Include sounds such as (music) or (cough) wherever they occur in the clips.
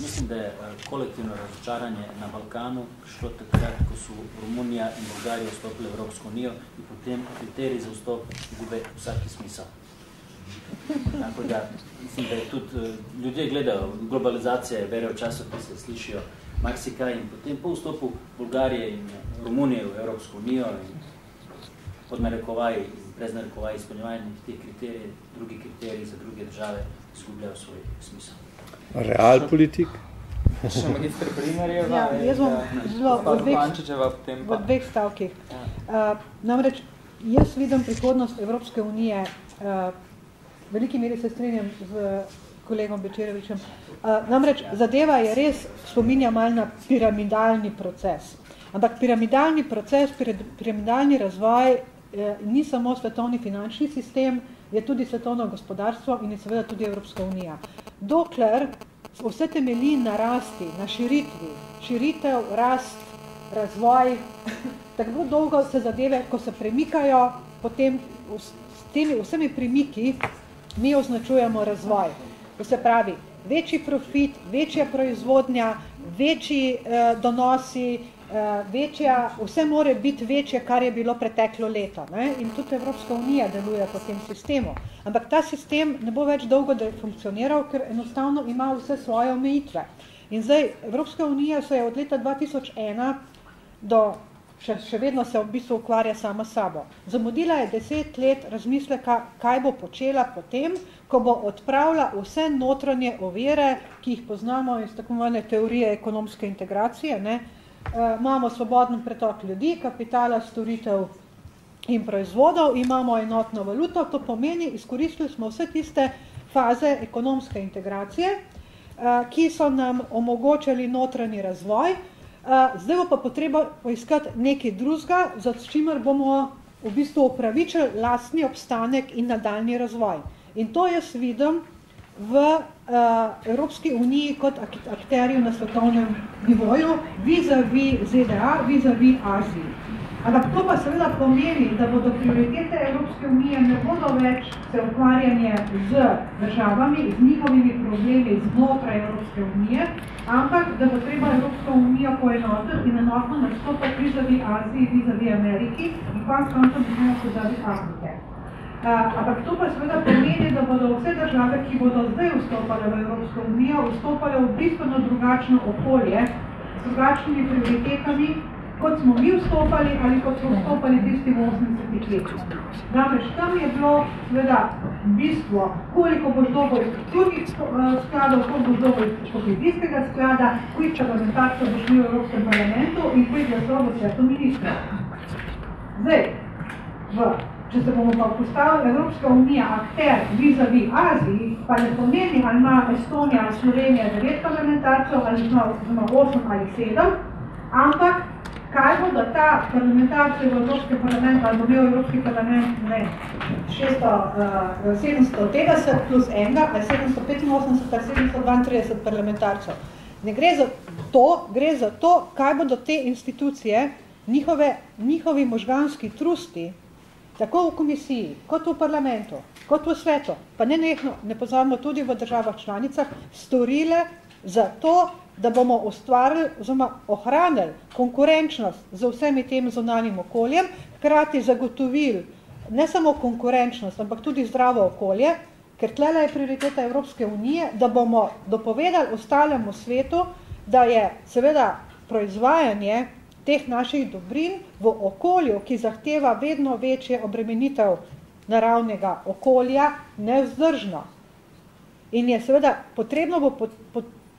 Mislim, da je eh, kolektivno razočaranje na Balkanu šlo takrat, ko so Romunija in Bolgarija vstopili v Evropsko unijo in potem kriteriji za vstop gube vsaki smisel. Tako da, mislim, da je tudi, eh, ljudje gledajo, globalizacija je, berejo časopise, slišijo marsikaj in potem po vstopu Bolgarije in Romunije v Evropsko unijo in pod narekovaj in brez narekovaj izpolnjevanje teh kriterij, drugi kriteriji za druge države izgubljajo svoj smisel. Real politik? Še magistr Primerjeva Ja, jaz bom zelo v dveh, potem v dveh stavkih. Uh, namreč, jaz vidim prihodnost Evropske unije, uh, v veliki meri se strinjam z kolegom Bečerovičem, uh, namreč zadeva je res spominja mal na piramidalni proces. Ampak piramidalni proces, piramidalni razvoj eh, ni samo svetovni finančni sistem, je tudi svetovno gospodarstvo in je seveda tudi Evropska unija. Dokler vse temelji na rasti, na širitvi, širitev, rast, razvoj, (laughs) tako dolgo se zadeve, ko se premikajo, potem s temi vsemi premiki mi označujemo razvoj. To se pravi, večji profit, večja proizvodnja, večji eh, donosi, večja, vse more biti večje, kar je bilo preteklo leto. Ne? In tudi Evropska unija deluje po tem sistemu. Ampak ta sistem ne bo več dolgo funkcioniral, ker enostavno ima vse svoje omejitve. In zdaj, Evropska unija se je od leta 2001 do še, še vedno se v bistvu ukvarja sama sabo. Zamudila je deset let razmisleka, kaj bo počela potem, ko bo odpravila vse notranje ovire, ki jih poznamo iz tako teorije ekonomske integracije, ne, Eh, imamo svoboden pretok ljudi, kapitala, storitev in proizvodov, imamo enotno valuto, to pomeni, izkoristili smo vse tiste faze ekonomske integracije, eh, ki so nam omogočali notranji razvoj, eh, zdaj bo pa potreba poiskati nekaj drugega, za čimer bomo v bistvu upravičili lastni obstanek in nadaljni razvoj. In to jaz vidim v uh, Evropski uniji kot ak akterju na svetovnem nivoju, vis-a-vis ZDA, vis-a-vis Aziji. Ampak to pa seveda pomeni, da bodo prioritete Evropske unije ne bodo več se ukvarjanje z državami, z njihovimi problemi znotraj Evropske unije, ampak da bo treba Evropsko unijo poenotiti in enotno nastopati vis-a-vis Aziji, vis-a-vis Ameriki in konc koncev vis-a-vis Afrike. Ampak to pa seveda pomeni, da bodo vse države, ki bodo zdaj vstopale v Evropsko unijo, vstopale v bistveno drugačno okolje, z drugačnimi prioritetami, kot smo mi vstopali ali kot smo vstopali tisti v 80 letih. Namreč tam je bilo seveda bistvo, koliko boš dobil iz drugih skladov, koliko boš dobil iz kohezijskega sklada, koliko parlamentarcev boš mi v Evropskem parlamentu in koliko glasov bo svetu ministra. Zdaj, v Če se bomo pa postavili Evropska unija akter vis-a-vis Aziji, pa ne pomeni, ali ima Estonija Slovenija devet parlamentarcev, ali ima, osem ali sedem, ampak kaj bodo ta parlamentarci v Evropskem parlamentu, ali bo Evropski parlament, ne, 600, uh, 750 plus enega, ali 785 ali 732 parlamentarcev. Ne gre za to, gre za to, kaj bodo te institucije, njihove, njihovi možganski trusti, tako v komisiji, kot v parlamentu, kot v svetu, pa ne nekno, ne pozavamo tudi v državah članicah, storile za to, da bomo ustvarili, oziroma ohranili konkurenčnost z vsemi tem zunanjim okoljem, hkrati zagotovili ne samo konkurenčnost, ampak tudi zdravo okolje, ker tlele je prioriteta Evropske unije, da bomo dopovedali ostalemu svetu, da je seveda proizvajanje teh naših dobrin v okolju, ki zahteva vedno večje obremenitev naravnega okolja, nevzdržno. In je seveda potrebno bo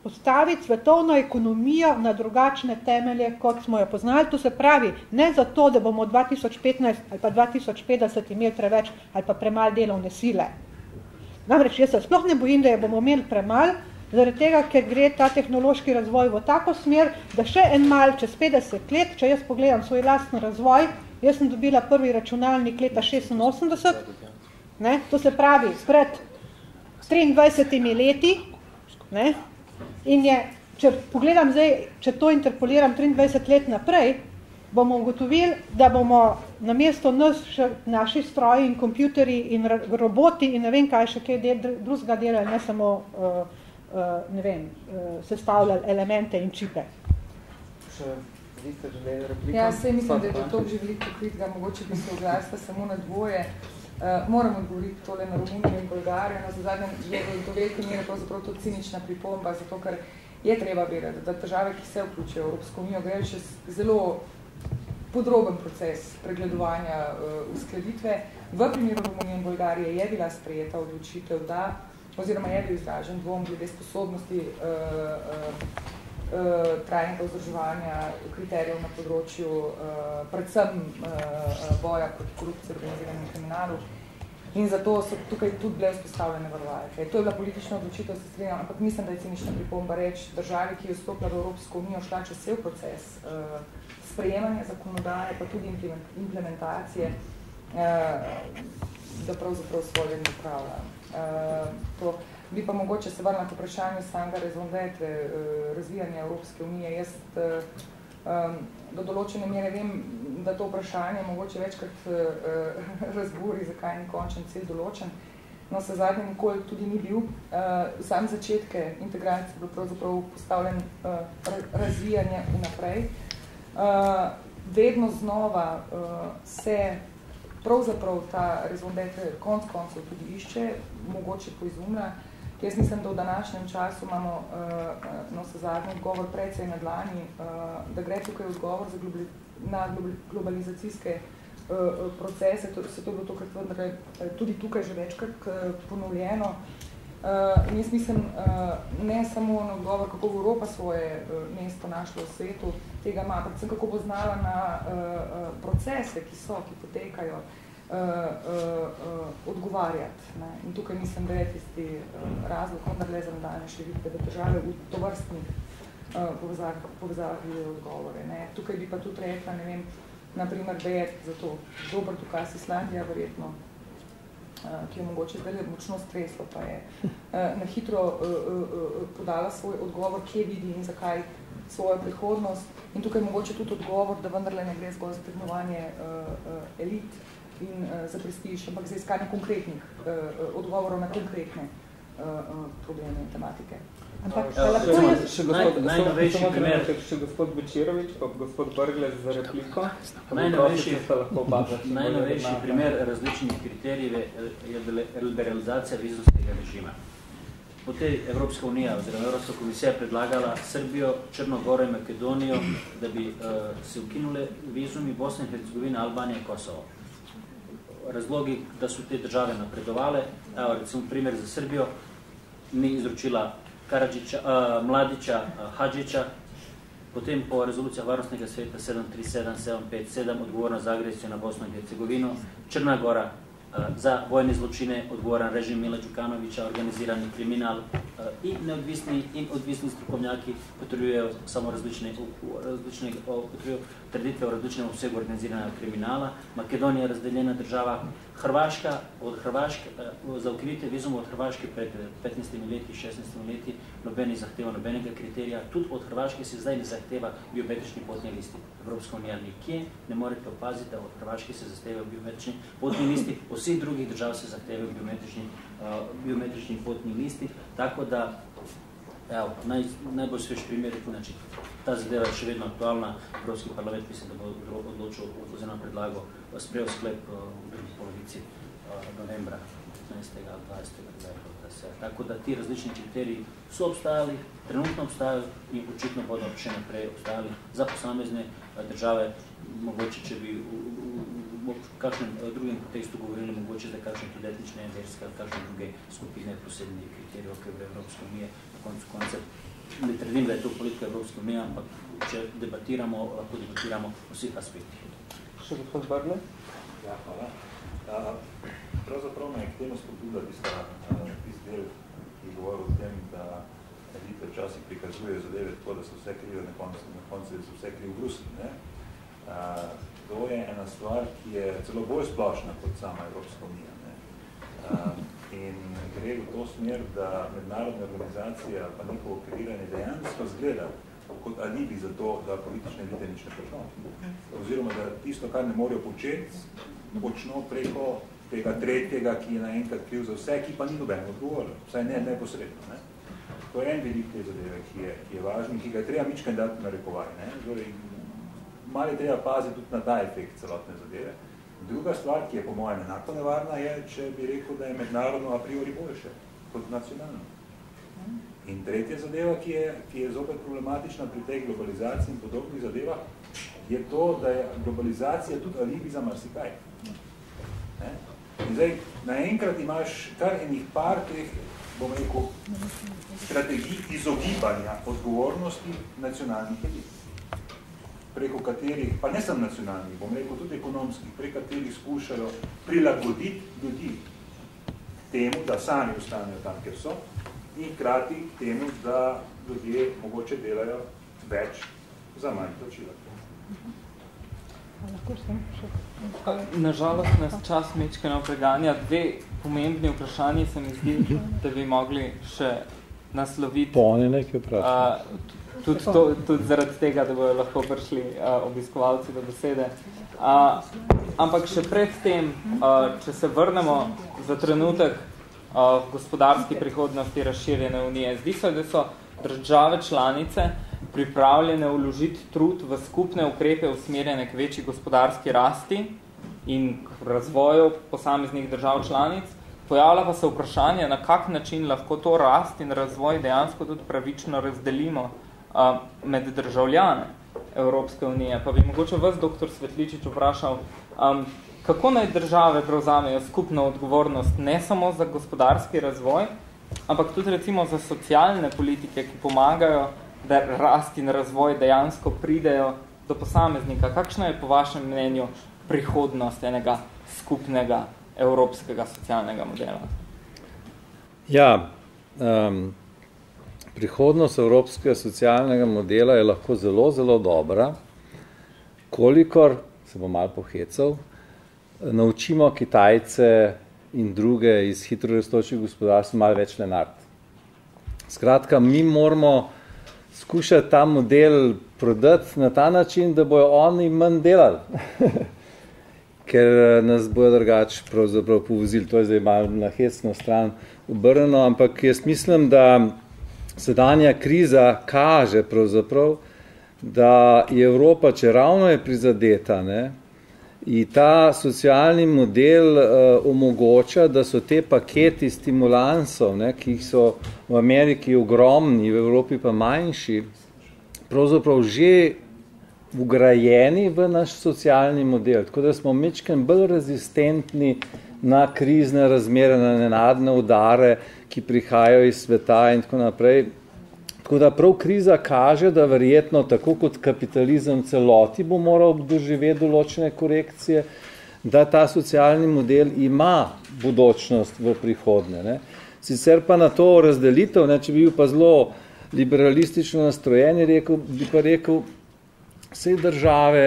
postaviti svetovno ekonomijo na drugačne temelje, kot smo jo poznali. To se pravi, ne zato, da bomo 2015 ali pa 2050 imeli preveč ali pa premal delovne sile. Namreč jaz se sploh ne bojim, da je bomo imeli premal, zaradi tega, ker gre ta tehnološki razvoj v tako smer, da še en mal čez 50 let, če jaz pogledam svoj lastni razvoj, Jaz sem dobila prvi računalnik leta 86, ne? to se pravi pred 23 leti, ne? in je, če pogledam zdaj, če to interpoliram 23 let naprej, bomo ugotovili, da bomo na mesto nas še naši stroji in kompjuterji in roboti in ne vem kaj še kaj del, drugega dela, ne samo uh, ne vem, uh, sestavljali elemente in čipe. Še vi ste želeli repliko? Ja, sej mislim, da je to že veliko kritika, mogoče bi se oglasila samo na dvoje. Uh, moram odgovoriti tole na Romunijo in Bolgarijo, na zadnjem je do velike mere pravzaprav to cinična pripomba, zato ker je treba vedeti, da države, ki se vključijo v Evropsko unijo, grejo še zelo podroben proces pregledovanja uh, uskladitve. V primeru Romunije in Bolgarije je bila sprejeta odločitev, da, oziroma je bil izražen dvom glede sposobnosti uh, uh, uh, trajnega vzdrževanja kriterijev na področju uh, predvsem uh, boja proti korupciji organiziranem kriminalu. In zato so tukaj tudi bile vzpostavljene varovalke. To je bila politična odločitev, se strinjam, ampak mislim, da je cinična pripomba reči državi, ki je vstopila v Evropsko unijo, šla čez cel proces uh, sprejemanja zakonodaje, pa tudi implementacije, eh, da pravzaprav svoje ne upravlja. Eh, to bi pa mogoče se vrnati vprašanju samega rezondetre eh, razvijanja Evropske unije. Jaz do določene mere vem, da to vprašanje mogoče večkrat (laughs) razburi, zakaj ni končen cilj določen. No, se zadnje nikoli tudi ni bil. V sam začetke integracije je bilo pravzaprav postavljen razvijanje vnaprej. Vedno znova se pravzaprav ta rezondete konc koncev tudi išče, mogoče poizumlja. Jaz mislim, da v današnjem času imamo uh, no, se zadnji odgovor precej na dlani, uh, da gre tukaj odgovor za globali, na globalizacijske uh, procese, to, se to bilo tokrat vendar tudi tukaj že večkrat uh, ponovljeno. Uh, jaz mislim, uh, ne samo na odgovor, kako bo Evropa svoje uh, mesto našla v svetu, tega ima, predvsem kako bo znala na uh, uh, procese, ki so, ki potekajo, uh, uh, uh, odgovarjati. Ne? In tukaj mislim, da je tisti uh, razlog, kot le za nadaljne še vidite, da države v tovrstnih uh, povezavah vidijo odgovore. Ne? Tukaj bi pa tudi rekla, ne vem, naprimer, da je za to dober tukaj Islandija, verjetno, ki je mogoče zdaj močno streslo, pa je eh, na hitro eh, podala svoj odgovor, kje vidi in zakaj svojo prihodnost. In tukaj mogoče tudi odgovor, da vendarle ne gre zgolj za tekmovanje elit in za prestiž, ampak za iskanje konkretnih odgovorov na konkretne probleme in tematike. Ampak ja, lahko jaz... Še gospod, najnovejši naj, primer. Še gospod Bečirovič, pa gospod Brglez za repliko. Najnovejši, najnovejši primer različnih kriterijev je liberalizacija vizumskega režima. Po tej Evropska unija oziroma Evropska komisija predlagala Srbijo, Črnogoro in Makedonijo, da bi uh, se ukinule vizumi Bosne in Hercegovine, Albanije in Kosovo. Razlogi, da so te države napredovale, evo, recimo primer za Srbijo, ni izročila Karadžića, a, Mladića a, Hadžića, potem po rezolucija Varnostnega sveta 737-757, odgovorna za agresiju na Bosnu i Hercegovinu, Crna Gora, za vojne zločine, odgovoran režim Mila Đukanovića, organizirani kriminal uh, in neodvisni in odvisni strokovnjaki potrjujejo samo različne, različne trditve o različnem obsegu organiziranega kriminala. Makedonija je razdeljena država, Hrvaška, od Hrvaške, eh, za ukrite vizum od Hrvaške pred 15 leti, 16 leti, nobeni zahteva nobenega kriterija. Tudi od Hrvaške se zdaj ne zahteva biometrični potni listi. Evropska unija nikje ne morete opaziti, da od Hrvaške se zahtevajo biometrični potni listi, vseh drugih držav se zahtevajo biometrični, uh, biometrični potni listi. Tako da, evo, naj, najbolj svež primer, znači, ta zadeva je še vedno aktualna. Evropski parlament mislim, da bo odločil oziroma predlago sprejel sklep uh, v drugi polovici uh, novembra 15. ali 20. Da se. Tako da ti različni kriteriji so obstajali, trenutno obstajajo in očitno bodo še naprej obstajali za posamezne države, mogoče, če bi v, v, v kakšnem drugem kontekstu govorili, mogoče za kakšne tudi etnične, verske, kakšne druge skupine posebne kriterije, ki v Evropske unije na koncu koncept ne trdim, da je to politika Evropske unije, ampak če debatiramo, lahko debatiramo o vseh aspektih. Še gospod Barle? Ja, hvala. A, pravzaprav me je k temu spodbuda tista, tist del, ki govoril o tem, da elite včasih prikazujejo zadeve tako, da so vse krive na koncu, na koncu da so vse krive v Brusli. Ne? A, to je ena stvar, ki je celo bolj splošna kot sama Evropska unija. Ne? In gre v to smer, da mednarodna organizacija pa njihovo kreiranje dejansko zgleda kot alibi za to, da politične elite nič ne počnejo. Oziroma, da tisto, kar ne morejo početi, počno preko tega tretjega, ki je naenkrat kriv za vse, ki pa ni noben odgovoren, vsaj ne neposredno. Ne? To je en velik te zadeve, ki je, ki je važen, ki ga je treba mičkaj dati na rekovaj. Ne? Torej, malo je treba paziti tudi na ta efekt celotne zadeve. Druga stvar, ki je po mojem enako nevarna, je, če bi rekel, da je mednarodno a priori boljše kot nacionalno. In tretja zadeva, ki je, ki je zopet problematična pri tej globalizaciji in podobnih zadevah, je to, da je globalizacija tudi alibi za marsikaj. Ne? In zdaj, naenkrat imaš kar enih par teh, bom rekel, strategij izogibanja odgovornosti nacionalnih elit preko katerih, pa ne samo nacionalnih, bom rekel tudi ekonomskih, preko katerih skušajo prilagoditi ljudi temu, da sami ostanejo tam, kjer so, in krati temu, da ljudje mogoče delajo več za manj plačila. Nažalost nas čas mečkeno preganja. Dve pomembni vprašanji se mi zdi, da bi mogli še nasloviti. Pone nekaj vprašanje. Tudi, to, tudi zaradi tega, da bojo lahko prišli uh, obiskovalci do besede. Uh, ampak še pred tem, uh, če se vrnemo za trenutek uh, gospodarski prihodnosti razširjene unije, zdi se, da so države članice pripravljene vložiti trud v skupne ukrepe usmerjene k večji gospodarski rasti in k razvoju posameznih držav članic, pojavlja pa se vprašanje, na kak način lahko to rast in razvoj dejansko tudi pravično razdelimo med državljane Evropske unije. Pa bi mogoče vas, doktor Svetličič, vprašal, um, kako naj države prevzamejo skupno odgovornost ne samo za gospodarski razvoj, ampak tudi recimo za socialne politike, ki pomagajo, da rast in razvoj dejansko pridejo do posameznika. Kakšna je po vašem mnenju prihodnost enega skupnega evropskega socialnega modela? Ja, um, prihodnost evropskega socialnega modela je lahko zelo, zelo dobra, kolikor, se bom malo pohecal, naučimo Kitajce in druge iz hitro rastočih gospodarstv malo več lenart. Skratka, mi moramo skušati ta model prodati na ta način, da bojo oni manj delali. (laughs) ker nas bojo drugače pravzaprav povozili. To je zdaj malo na hecno stran obrneno, ampak jaz mislim, da sedanja kriza kaže pravzaprav, da je Evropa, če ravno je prizadeta, ne, in ta socialni model uh, omogoča, da so te paketi stimulansov, ne, ki so v Ameriki ogromni, v Evropi pa manjši, pravzaprav že ugrajeni v naš socialni model. Tako da smo mečken bolj rezistentni na krizne razmere, na nenadne udare, ki prihajajo iz sveta in tako naprej. Tako da prav kriza kaže, da verjetno tako kot kapitalizem celoti bo moral doživeti določene korekcije, da ta socialni model ima budočnost v prihodnje. Ne. Sicer pa na to razdelitev, ne, če bi bil pa zelo liberalistično nastrojen, rekel, bi pa rekel, vse države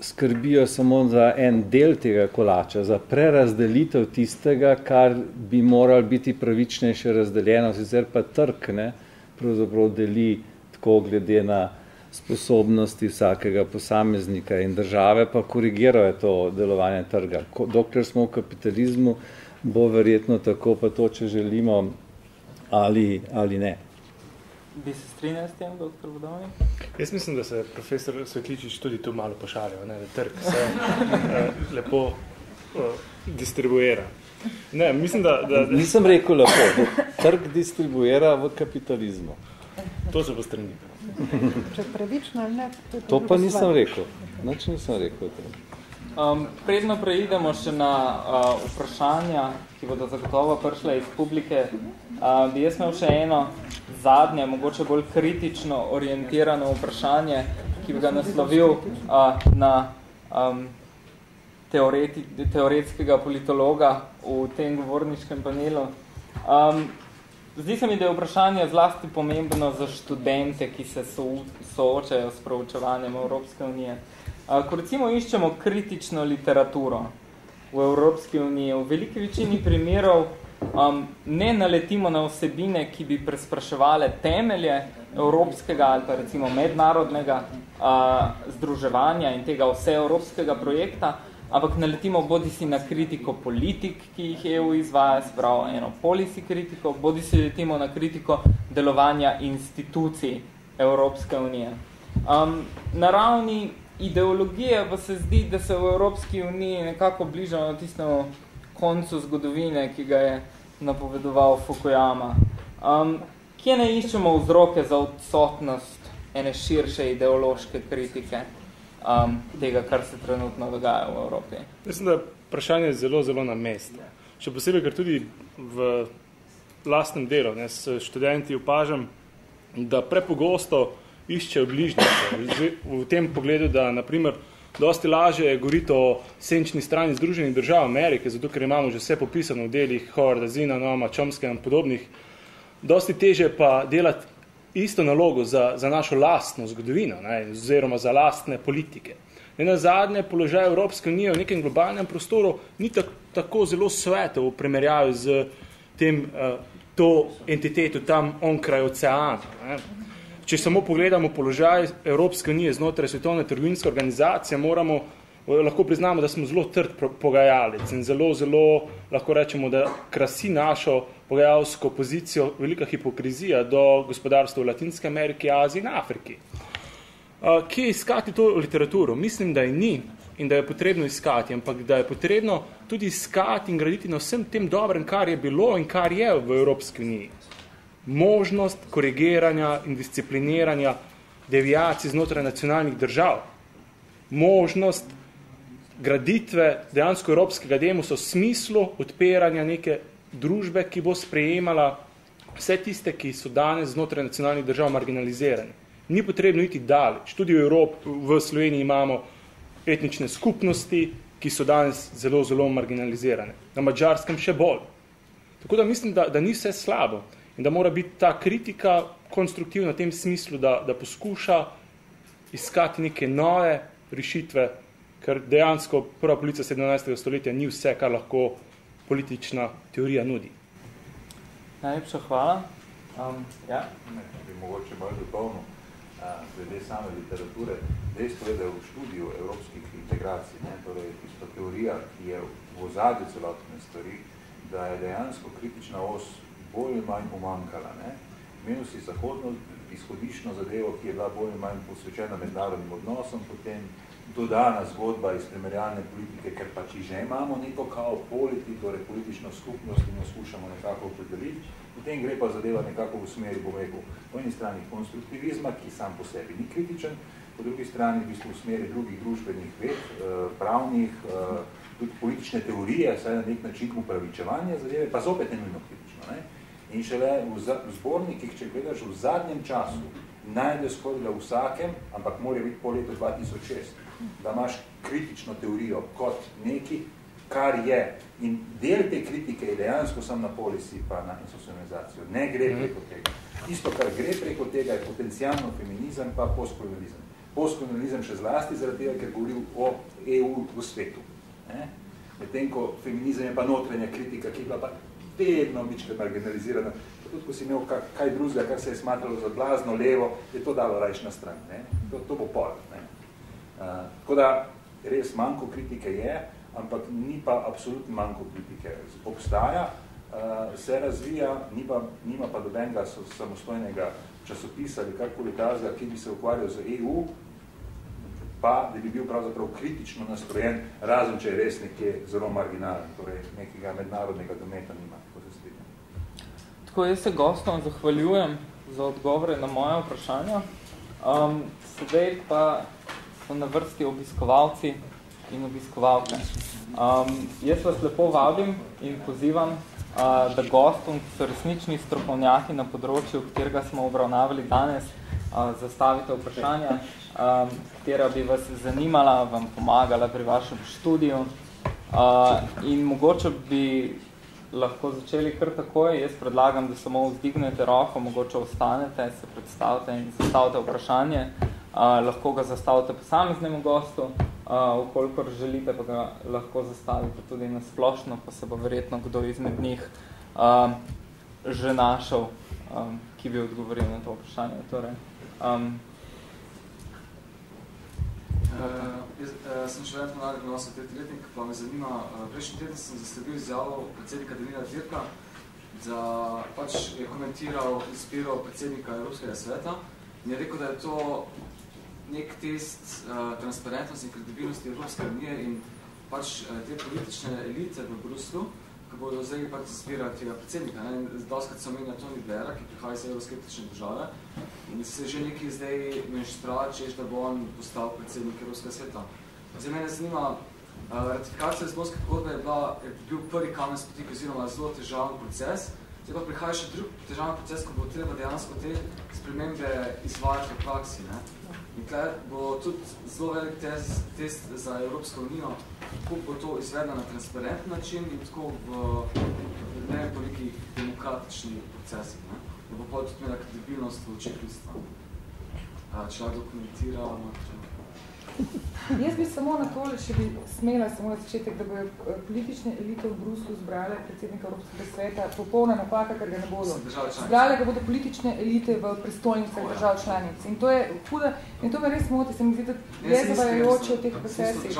skrbijo samo za en del tega kolača, za prerazdelitev tistega, kar bi moral biti pravičnejše razdeljeno, sicer pa trg ne, pravzaprav deli tako glede na sposobnosti vsakega posameznika in države pa korigirajo to delovanje trga. Dokler smo v kapitalizmu, bo verjetno tako pa to, če želimo ali, ali ne. Bi se strinjal s tem, doktor Vodovni? Jaz mislim, da se profesor Svetličič tudi tu malo pošalil, ne, da trg se uh, lepo uh, distribuira. Ne, mislim, da, da, da... Nisem rekel lepo, da trg distribuira v kapitalizmu. To se bo strani. Če pravično ali ne, to, to pa nisem rekel. Nič nisem rekel. Um, predno preidemo še na uh, vprašanja, ki bodo zagotovo prišle iz publike. Uh, bi jaz imel še eno zadnje, mogoče bolj kritično orientirano vprašanje, ki bi ga naslovil uh, na um, teoreti, teoretskega politologa v tem govorniškem panelu. Um, zdi se mi, da je vprašanje zlasti pomembno za študente, ki se so, soočajo s proučevanjem Evropske unije. Ko recimo iščemo kritično literaturo v Evropski uniji, v veliki večini primerov um, ne naletimo na vsebine, ki bi prespraševale temelje evropskega ali pa recimo mednarodnega uh, združevanja in tega vseevropskega projekta, ampak naletimo bodi si na kritiko politik, ki jih EU izvaja, spravo eno policy kritiko, bodi si letimo na kritiko delovanja institucij Evropske unije. Um, na ravni ideologije pa se zdi, da se v Evropski uniji nekako bližamo tistemu koncu zgodovine, ki ga je napovedoval Fukuyama. Um, kje ne iščemo vzroke za odsotnost ene širše ideološke kritike um, tega, kar se trenutno dogaja v Evropi? Mislim, da vprašanje je zelo, zelo na mestu. Še posebej, ker tudi v lastnem delu ne, s študenti opažam, da prepogosto iščejo bližnjice. V tem pogledu, da naprimer dosti laže je govoriti o senčni strani Združenih držav Amerike, zato ker imamo že vse popisano v delih Howarda Zina, Noma, Chomsky in podobnih. Dosti teže pa delati isto nalogo za, za našo lastno zgodovino, ne, oziroma za lastne politike. Ne na zadnje položaj Evropske unije v nekem globalnem prostoru ni tak, tako zelo svetov v primerjavi z tem, uh, to entiteto tam onkraj oceana. Ne. Če samo pogledamo položaj Evropske unije znotraj svetovne trgovinske organizacije, moramo, lahko priznamo, da smo zelo trd pogajalec in zelo, zelo lahko rečemo, da krasi našo pogajalsko pozicijo velika hipokrizija do gospodarstva v Latinske Ameriki, Aziji in Afriki. Kje iskati to literaturo? Mislim, da je ni in da je potrebno iskati, ampak da je potrebno tudi iskati in graditi na vsem tem dobrem, kar je bilo in kar je v Evropski uniji možnost korigiranja in discipliniranja devijacij znotraj nacionalnih držav, možnost graditve dejansko evropskega demusa v smislu odpiranja neke družbe, ki bo sprejemala vse tiste, ki so danes znotraj nacionalnih držav marginalizirani. Ni potrebno iti daleč. Tudi v Evropi, v Sloveniji imamo etnične skupnosti, ki so danes zelo, zelo marginalizirane. Na Mačarskem še bolj. Tako da mislim, da, da ni vse slabo in da mora biti ta kritika konstruktivna v tem smislu, da, da poskuša iskati neke nove rešitve, ker dejansko prva policija 17. stoletja ni vse, kar lahko politična teorija nudi. Najlepša hvala. Um, ja. Ne, bi mogoče malo dopolnil glede same literature. Dejstvo je, da je v študiju evropskih integracij, ne, torej tisto teorija, ki je v ozadju celotne stvari, da je dejansko kritična os bolj ali manj umankala. Ne? Imel si zahodno izhodiščno zadevo, ki je bila bolj ali manj posvečena mednarodnim odnosom, potem dodana zgodba iz primerjalne politike, ker pa če že imamo neko kao politi, torej politično skupnost in jo skušamo nekako opredeliti, potem gre pa zadeva nekako v smeri, bom rekel, po eni strani konstruktivizma, ki sam po sebi ni kritičen, po drugi strani v bistvu v smeri drugih družbenih ved, eh, pravnih, eh, tudi politične teorije, saj na nek način upravičevanje zadeve, pa zopet ne nujno kritično. Ne? In šele v zbornikih, če gledaš v zadnjem času, najde skoraj da vsakem, ampak mora biti po letu 2006, da imaš kritično teorijo kot neki, kar je. In del te kritike je dejansko sam na polisi pa na institucionalizacijo. Ne gre mhm. preko tega. Isto, kar gre preko tega, je potencijalno feminizem pa postkolonializem. Postkolonializem še zlasti zaradi tega, ker govori o EU v svetu. Medtem, ko feminizem je pa notranja kritika, ki je bila pa vedno mičkrat marginalizirana. Tudi, ko si imel kaj, kaj drugega, kar se je smatralo za blazno levo, je to dalo rajš na stran. Ne? To, to bo pol. Ne? Uh, tako da res manjko kritike je, ampak ni pa absolutno manjko kritike. Obstaja, uh, se razvija, ni pa, nima pa dobenega samostojnega časopisa ali karkoli tazga, ki bi se ukvarjal z EU, pa da bi bil pravzaprav kritično nastrojen, razen če je res nekje zelo marginalen, torej nekega mednarodnega dometa nima. Tako, jaz se gostom zahvaljujem za odgovore na moje vprašanja. Um, sedaj pa so na vrsti obiskovalci in obiskovalke. Um, jaz vas lepo vabim in pozivam, uh, da gostom, ki so resnični strokovnjaki na področju, katerega smo obravnavali danes, uh, zastavite vprašanja um, katera bi vas zanimala, vam pomagala pri vašem študiju. Uh, in mogoče bi lahko začeli kar takoj. Jaz predlagam, da samo vzdignete roko, mogoče ostanete, se predstavite in zastavite vprašanje. uh, lahko ga zastavite posameznemu gostu, uh, ukolikor želite, pa ga lahko zastavite tudi na splošno, pa se bo verjetno kdo izmed njih uh, že našel, um, ki bi odgovoril na to vprašanje. Torej, um, Uh, jaz uh, sem še vedno mladek na 85 letnik, pa me zanima, uh, prejšnji teden sem zasledil izjavo predsednika Danila Dirka, da pač je komentiral izbiro predsednika Evropskega sveta in je rekel, da je to nek test uh, transparentnosti in kredibilnosti Evropske unije in pač uh, te politične elite v Bruslu, ki bodo zdaj izbirati tega predsednika. Ne? Doskrat se omenja Tony Blaira, ki prihaja iz evroskeptične države, In se že nekaj zdaj menštra, češ, da bo on postal predsednik Evropskega sveta. Zdaj mene zanima, ratifikacija Lizbonske pogodbe je, bila, je bil prvi kamen spotik oziroma zelo težaven proces. Zdaj pa prihaja še drug težaven proces, ko bo treba dejansko te spremembe izvajati v praksi. Ne? In tukaj bo tudi zelo velik test, test za Evropsko unijo, kako bo to izvedeno na transparenten način in tako v ne po nekih demokratičnih procesih. Ne? da bo pa tudi imela kredibilnost v očeh ljudstva. Če lahko dokumentira, če... (laughs) Jaz bi samo na tole, če bi smela samo na začetek, da bojo eh, politične elite v Bruslu zbrale predsednika Evropskega sveta, popolna napaka, ker ga ne bodo. Zbrale ga bodo politične elite v prestolnicah držav članic. In to je huda, in to me res moti, se mi zdi, da je zavajajoče v teh procesih.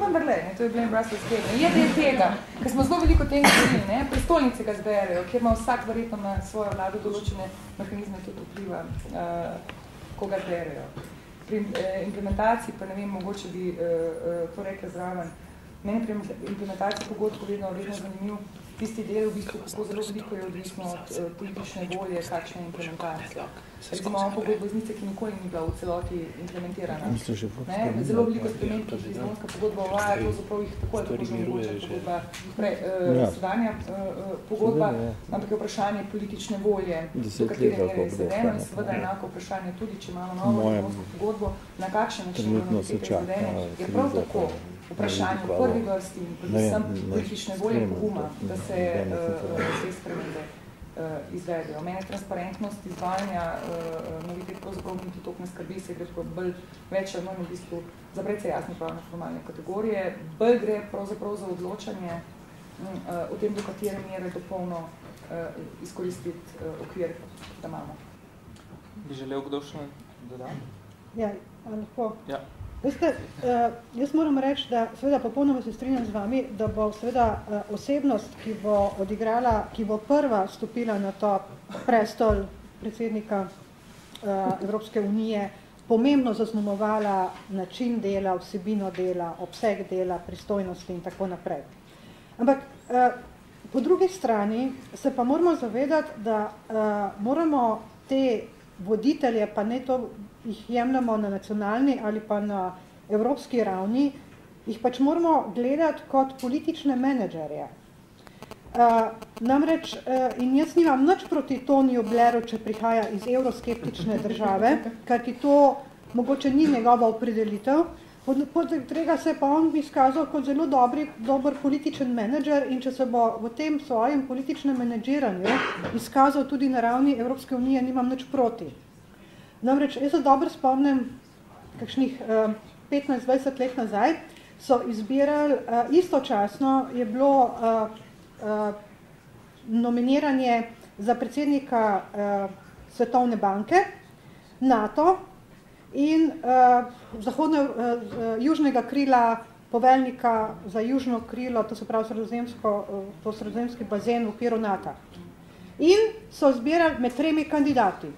Vendar le, to je Blaine Brussels Gate. Je del tega, ker smo zelo veliko tega govorili, ne? prestolnice ga zberejo, kjer ima vsak verjetno na svojo vlado določene mehanizme tudi vpliva, uh, koga zberejo pri eh, implementaciji, pa ne vem, mogoče bi eh, eh, to rekla zraven, meni pri implementaciji pogodb vedno vedno zanimiv, tisti del, v bistvu, kako zelo veliko je odvisno od uh, politične volje, kakšne implementacije. Recimo imamo pogodbo z Nice, ki nikoli ni bila v celoti implementirana. Ne? Zelo veliko sprememb, ki je izmonska pogodba uvaja, to zapravo jih tako je tako že mogoče pogodba, pre, uh, ja. sedanja uh, pogodba, ja. ampak je vprašanje politične volje, v katerem je izvedeno in seveda enako vprašanje tudi, če imamo novo izmonsko pogodbo, na kakšen način bomo izvedene, je prav tako vprašanje v prvi vrsti in predvsem politične volje poguma, da se uh, te spremembe uh, izvedejo. Mene transparentnost izvajanja uh, novitet pravzaprav niti toliko ne skrbi, se gre tako bolj več ali manj v bistvu za precej jasne pravne formalne kategorije. Bolj gre pravzaprav za odločanje uh, o tem, do katere mere dopolno uh, izkoristiti uh, okvir, da imamo. Bi želel kdo še dodati? Ja, lahko. Ja. Veste, uh, jaz moram reči, da seveda popolnoma se strinjam z vami, da bo seveda uh, osebnost, ki bo odigrala, ki bo prva stopila na to prestol predsednika uh, Evropske unije, pomembno zaznamovala način dela, vsebino dela, obseg dela, pristojnosti in tako naprej. Ampak po drugi strani se pa moramo zavedati, da moramo te voditelje, pa ne to jih jemljamo na nacionalni ali pa na evropski ravni, jih pač moramo gledati kot politične menedžerje. Uh, namreč, uh, in jaz nimam nič proti Toniju Blairu, če prihaja iz euroskeptične države, ker ti to mogoče ni njegova opredelitev, pod, pod tega se pa on bi skazal kot zelo dobri, dober političen menedžer in če se bo v tem svojem političnem menedžiranju izkazal tudi na ravni Evropske unije, nimam nič proti. Namreč, jaz se dobro spomnim, kakšnih uh, eh, 15-20 let nazaj, so izbirali, uh, istočasno je bilo uh, uh, nominiranje za predsednika uh, Svetovne banke, NATO in uh, zahodne, uh, južnega krila poveljnika za južno krilo, to se pravi sredozemsko, uh, to sredozemski bazen v okviru NATO. In so zbirali med tremi kandidati.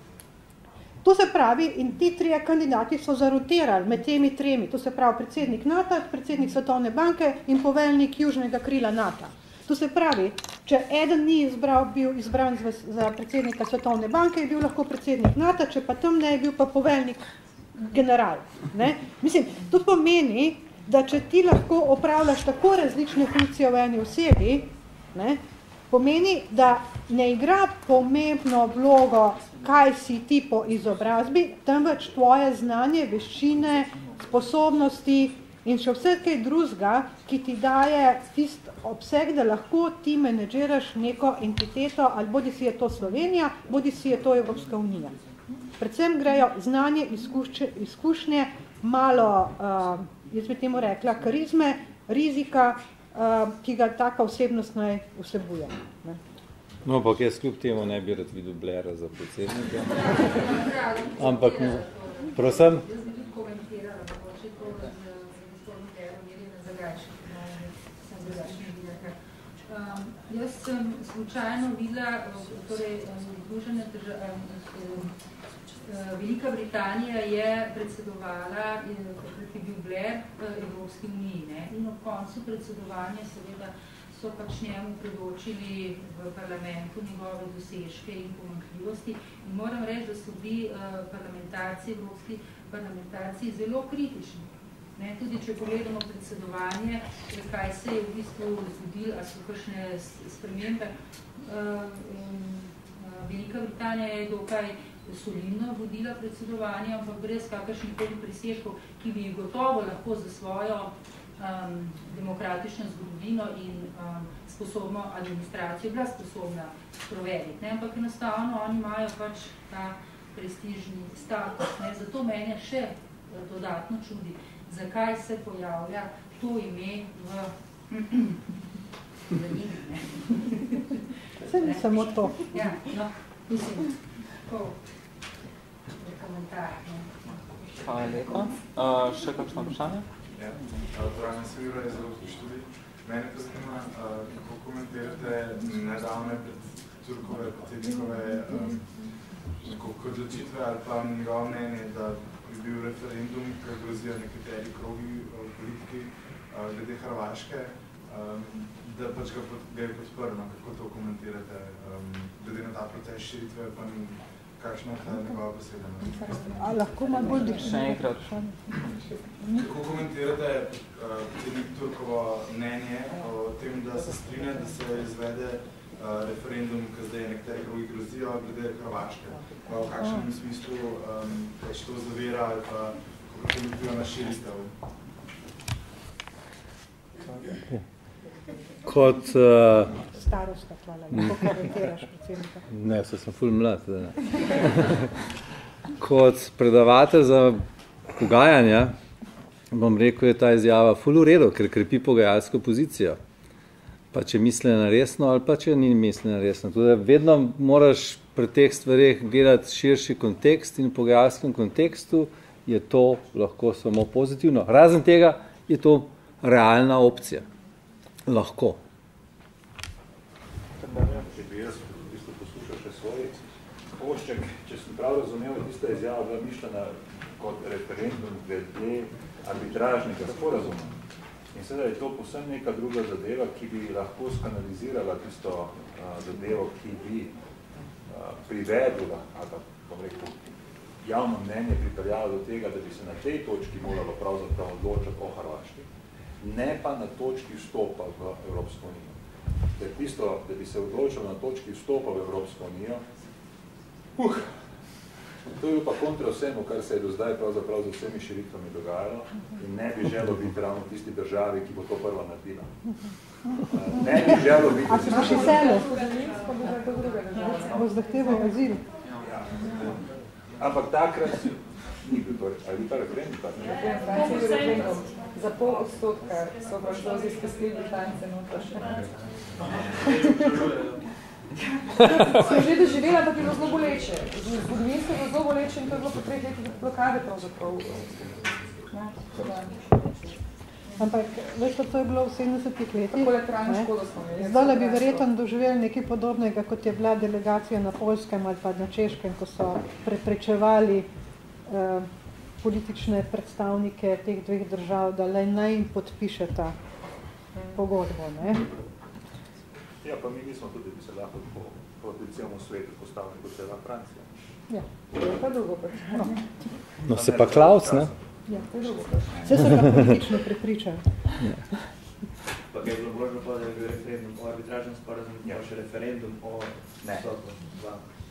To se pravi, in ti trije kandidati so zarotirali med temi tremi, to se pravi predsednik NATO, predsednik Svetovne banke in poveljnik južnega krila NATO. To se pravi, če eden ni izbral, bil izbran za predsednika Svetovne banke, je bil lahko predsednik NATO, če pa tam ne je bil pa poveljnik general. Ne? Mislim, to pomeni, da če ti lahko opravljaš tako različne funkcije v eni osebi, ne, pomeni, da ne igra pomembno vlogo kaj si ti po izobrazbi, temveč tvoje znanje, veščine, sposobnosti in še vse kaj drugega, ki ti daje tist obseg, da lahko ti menedžiraš neko entiteto, ali bodi si je to Slovenija, bodi si je to Evropska unija. Predvsem grejo znanje, izkušnje, izkušnje malo, uh, jaz bi temu rekla, karizme, rizika, ki ga taka osebnost naj vsebuje. Ne. No, ampak jaz kljub temu ne bi rad videl Blaira za predsednika. Ampak, no, prosim? Jaz bi tudi komentirala, mogoče to z, z gospodom Blairom, Mirjana Zagajšek, sem drugačna vidaka. Um, jaz sem slučajno videla, torej, Združene države, um, Velika Britanija je predsedovala, takrat je bil Blair Evropski uniji, ne? in ob koncu predsedovanja seveda so pač njemu predočili v parlamentu njegove dosežke in pomankljivosti. In moram reči, da so bili parlamentarci, evropski parlamentarci zelo kritični. Ne, tudi če pogledamo predsedovanje, kaj se je v bistvu zgodilo, a so kakšne spremembe. Velika Britanija je dokaj solidno vodila predsedovanje, ampak brez kakršnih koli presežkov, ki bi jih gotovo lahko za svojo um, demokratično zgodovino in um, sposobno administracijo bila sposobna proveriti. Ne? Ampak enostavno oni imajo pač ta prestižni status. Ne? Zato mene še dodatno čudi, zakaj se pojavlja to ime v (clears throat) zadnjih. Vse ni samo to. Ja, no, mislim, tako komentar. Hvala lepa. Uh, še kakšno vprašanje? Ja, torej, nas Jura je zelo študij. Mene pa zanima, kako komentirate nedavne pred Turkove, predsednikove um, odločitve ali pa njegovo mnenje, da bi bil referendum, ki grozijo nekateri krogi v politiki uh, glede Hrvaške, um, da pač ga, ga je podprno. Kako to komentirate, um, glede na ta proces širitve, pa ni kakšna je njegova beseda? A lahko malo bolj diši? Še enkrat. Kako komentirate uh, predsednik Turkovo mnenje o tem, da se strinja, da se izvede uh, referendum, ki zdaj nekateri drugi grozijo, glede Hrvaške? Pa v kakšnem smislu um, pač to zavira ali pa kako to vpliva na širitev? Kot... Uh, Starosta, hvala. Kako komentiraš predsednika? Ne, se sem ful mlad. (laughs) Kot predavatelj za pogajanja, bom rekel, je ta izjava ful v redu, ker krepi pogajalsko pozicijo. Pa če mislena resno ali pa če ni mislena resno. Tudi vedno moraš pri teh stvareh gledati širši kontekst in v pogajalskem kontekstu je to lahko samo pozitivno. Razen tega je to realna opcija. Lahko. Če bi jaz v bistvu poslušal še svoj košček, če sem prav razumel, tista izjava bila mišljena kot referendum glede arbitražnega sporazuma. In sedaj je to posebno neka druga zadeva, ki bi lahko skanalizirala tisto uh, zadevo, ki bi uh, privedla, ali pa, bom rekel, javno mnenje pripeljalo do tega, da bi se na tej točki moralo pravzaprav odločati o Hrvaški, ne pa na točki vstopa v Evropsko unijo. Ker tisto, da bi se odločilo na točki vstopa v Evropsko unijo, uh, to je bil pa kontra vsemu, kar se je do zdaj pravzaprav z vsemi širitvami dogajalo in ne bi želo biti ravno tisti državi, ki bo to prva naredila. Ne bi želo biti... A si imaš selo? Bo zahteval azil. Ja. Ampak takrat ni bil to, ali bi ta referendum tak? Za pol odstotka so francozi spustili Britance noter še. Sem že doživela, da bi bilo zelo boleče. Zgodovinsko je bilo zelo boleče in to je bilo po treh letih blokade pravzaprav. Ja, Ampak, veš, to je bilo v 70-ih letih. Tako imeli. Zdaj bi verjetno doživeli nekaj podobnega, kot je bila delegacija na Poljskem ali pa na Češkem, ko so preprečevali uh, politične predstavnike teh dveh držav, da le naj jim podpišeta pogodbo. Ne? Ja, pa mi nismo tudi, bi se lahko po, po celom svetu postavili kot cela Francija. Ja, to je pa drugo vprašanje. No, se pa Klaus, ne? Ja, to je drugo vprašanje. Vse so ga politično prepričali. Ja. Pa je bilo možno pa, da je bil referendum o arbitražnem sporazum, ja. še referendum o ne.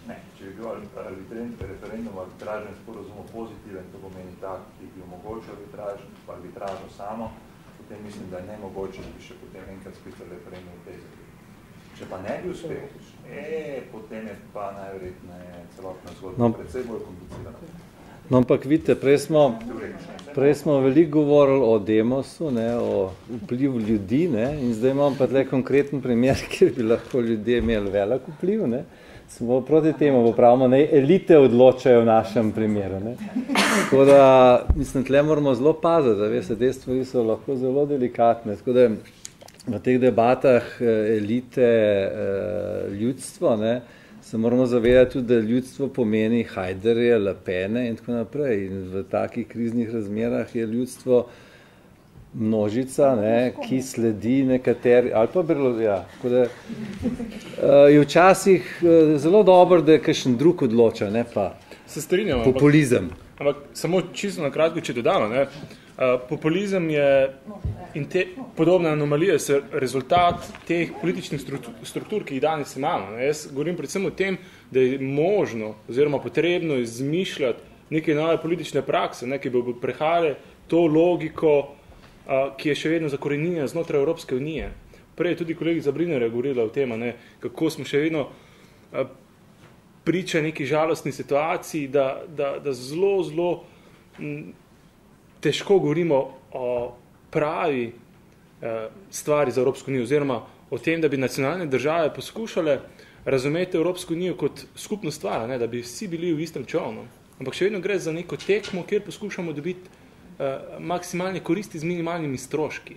Ne, če bi bil referendum o arbitražnem sporazumu pozitiven, to pomeni tak, ki bi omogočil arbitraž, arbitražo samo, potem mislim, da je nemogoče, da bi še potem enkrat spisali referendum v tej zadevi. Če pa ne bi uspel, e, potem je pa najverjetneje celotna zgodba no, predvsej bolj komplicirana. No, ampak vidite, prej smo, prej smo veliko govorili o demosu, ne, o vplivu ljudi ne, in zdaj imamo pa tle konkreten primer, (laughs) kjer bi lahko ljudje imeli velik vpliv. Ne. Smo proti temu, popravimo, ne, elite odločajo v našem primeru. Ne. Tako da, mislim, tle moramo zelo paziti, da veste, te stvari so lahko zelo delikatne. Tako da, v teh debatah eh, elite, eh, ljudstvo, ne, se moramo zavedati tudi, da ljudstvo pomeni Hajderje, Lepene in tako naprej. In v takih kriznih razmerah je ljudstvo množica, ne, ki sledi nekateri, ali pa brlo, ja. Da, uh, je včasih zelo dobro, da je kakšen drug odloča, ne pa Se strinjamo. populizem. Ampak, ampak samo čisto na kratko, če dodamo, ne, uh, populizem je in te podobne anomalije so rezultat teh političnih struktur, ki jih danes imamo. Jaz govorim predvsem o tem, da je možno oziroma potrebno izmišljati neke nove politične prakse, ne, ki bi prehajale to logiko, ki je še vedno zakorenjena znotraj Evropske unije. Prej je tudi kolegica Briner govorila o tem, ne, kako smo še vedno priča neki žalostni situaciji, da, da, da zelo, zelo m, težko govorimo o pravi eh, stvari za Evropsko unijo, oziroma o tem, da bi nacionalne države poskušale razumeti Evropsko unijo kot skupno stvar, ne, da bi vsi bili v istem čovnu. Ampak še vedno gre za neko tekmo, kjer poskušamo dobiti uh, maksimalne koristi z minimalnimi stroški.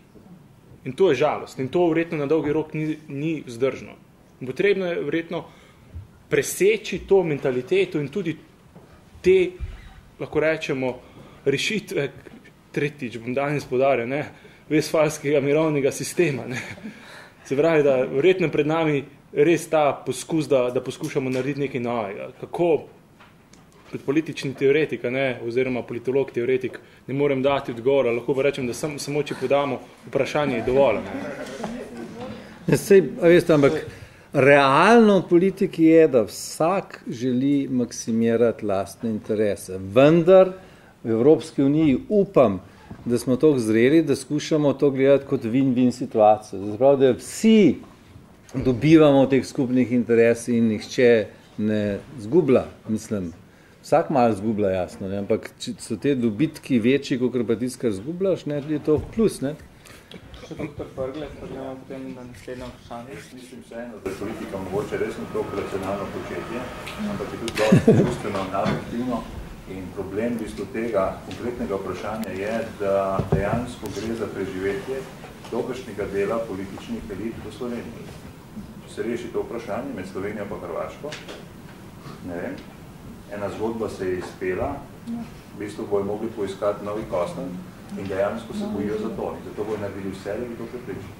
In to je žalost. In to verjetno na dolgi rok ni, ni vzdržno. Potrebno je verjetno preseči to mentaliteto in tudi te, lahko rečemo, rešitve, tretjič bom danes podaril, ne, vesfalskega mirovnega sistema. Ne. Se pravi, da verjetno pred nami res ta poskus, da, da poskušamo narediti nekaj novega. Kako kot politični teoretik, ne, oziroma politolog teoretik, ne morem dati odgovora, lahko pa rečem, da sam, samo če podamo vprašanje, je dovolj. Ne, sej, veste, ampak realno v politiki je, da vsak želi maksimirati lastne interese. Vendar v Evropski uniji upam, da smo to zreli, da skušamo to gledati kot win-win situacijo. Zapravo, da vsi dobivamo teh skupnih interesov in nihče ne zgubla, mislim, vsak malo zgublja, jasno, ne? ampak če so te dobitki večji, kot pa tisti, kar zgubljaš, ne, je to plus, ne? Še doktor Brgle, pa gremo potem na naslednjo vprašanje. Mislim vseeno, da je politika mogoče res to operacionalno početje, ampak je tudi dosti čustveno naraktivno in problem v bistvu tega konkretnega vprašanja je, da dejansko gre za preživetje dobršnega dela političnih elit v Sloveniji. Če se reši to vprašanje med Slovenijo pa Hrvaško, ne vem, ena zgodba se je izpela, v bistvu bojo mogli poiskati novi kosten in dejansko se bojijo za to. In zato bojo naredili vse, da bi to prepričali.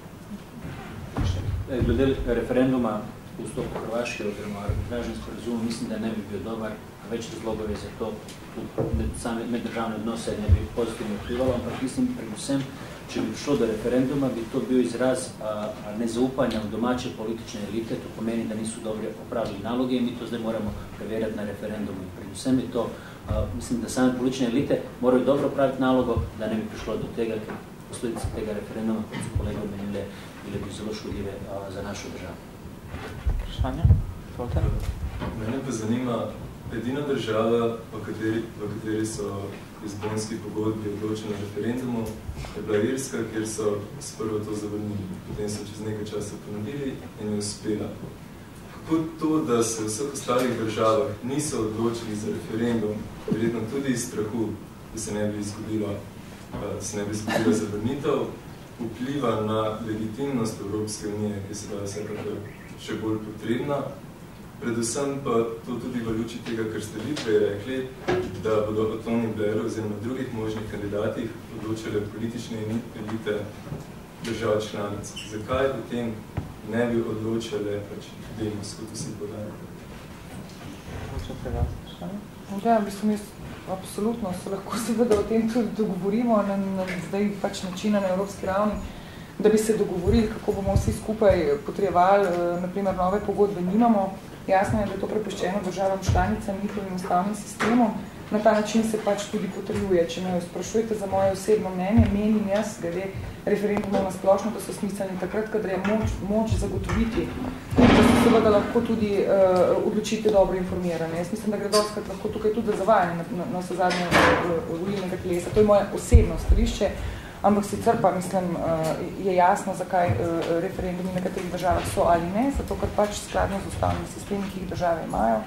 Glede referenduma vstopu Hrvaške oziroma arbitražen sporazum, mislim, da ne bi bil dober, več razlogov je za to, tudi same meddržavne odnose ne bi pozitivno vplivalo, ampak mislim predvsem, če bi šlo do referenduma, bi to bil izraz a, a nezaupanja v domače politične elite, to pomeni, da niso dobro opravili naloge in mi to zdaj moramo preverjati na referendumu. In predvsem je to, a, mislim, da same politične elite morajo dobro opraviti nalogo, da ne bi prišlo do tega, ker posledice tega referenduma, kot so kolege omenile, bile bi zelo škodljive za našo državo. Vprašanje? Mene pa zanima, edina država, v kateri, v kateri so izbonski pogodbi odločeni na referendumu, je bila Irska, kjer so sprvo to zavrnili. Potem so čez nekaj časa ponudili in je uspela. Kako to, da se v vseh ostalih državah niso odločili za referendum, verjetno tudi iz strahu, da se ne bi izgubilo, da se ne bi izgubilo zavrnitev, vpliva na legitimnost Evropske unije, ki se da vsekakor še bolj potrebna, Predvsem pa to tudi v luči tega, kar ste vi prej rekli, da bodo o Tony Blairu oziroma drugih možnih kandidatih odločile politične elite držav članic. Zakaj o tem ne bi odločile pač demos, kot vsi podajo? Ja, mislim, jaz absolutno se lahko seveda o tem tudi dogovorimo na, na zdaj pač načina na evropski ravni, da bi se dogovorili, kako bomo vsi skupaj potrebovali, naprimer nove pogodbe nimamo, Jasno je, da je to prepuščeno državam članicam, njihovim ustavnim sistemom, na ta način se pač tudi potrjuje. Če me sprašujete za moje osebno mnenje, menim jaz, glede referendumov na splošno, da so smiselni takrat, kadar je moč, moč zagotoviti, da se seveda lahko tudi uh, odločite dobro informirane. Jaz mislim, da gre doskrat lahko tukaj tudi zavajanje na, na, na vse zadnje uh, volilnega telesa. To je moje osebno stališče, ampak sicer pa mislim, uh, je jasno, zakaj uh, referendumi na katerih državah so ali ne, zato ker pač skladno z ustavnimi sistemi, ki jih države imajo,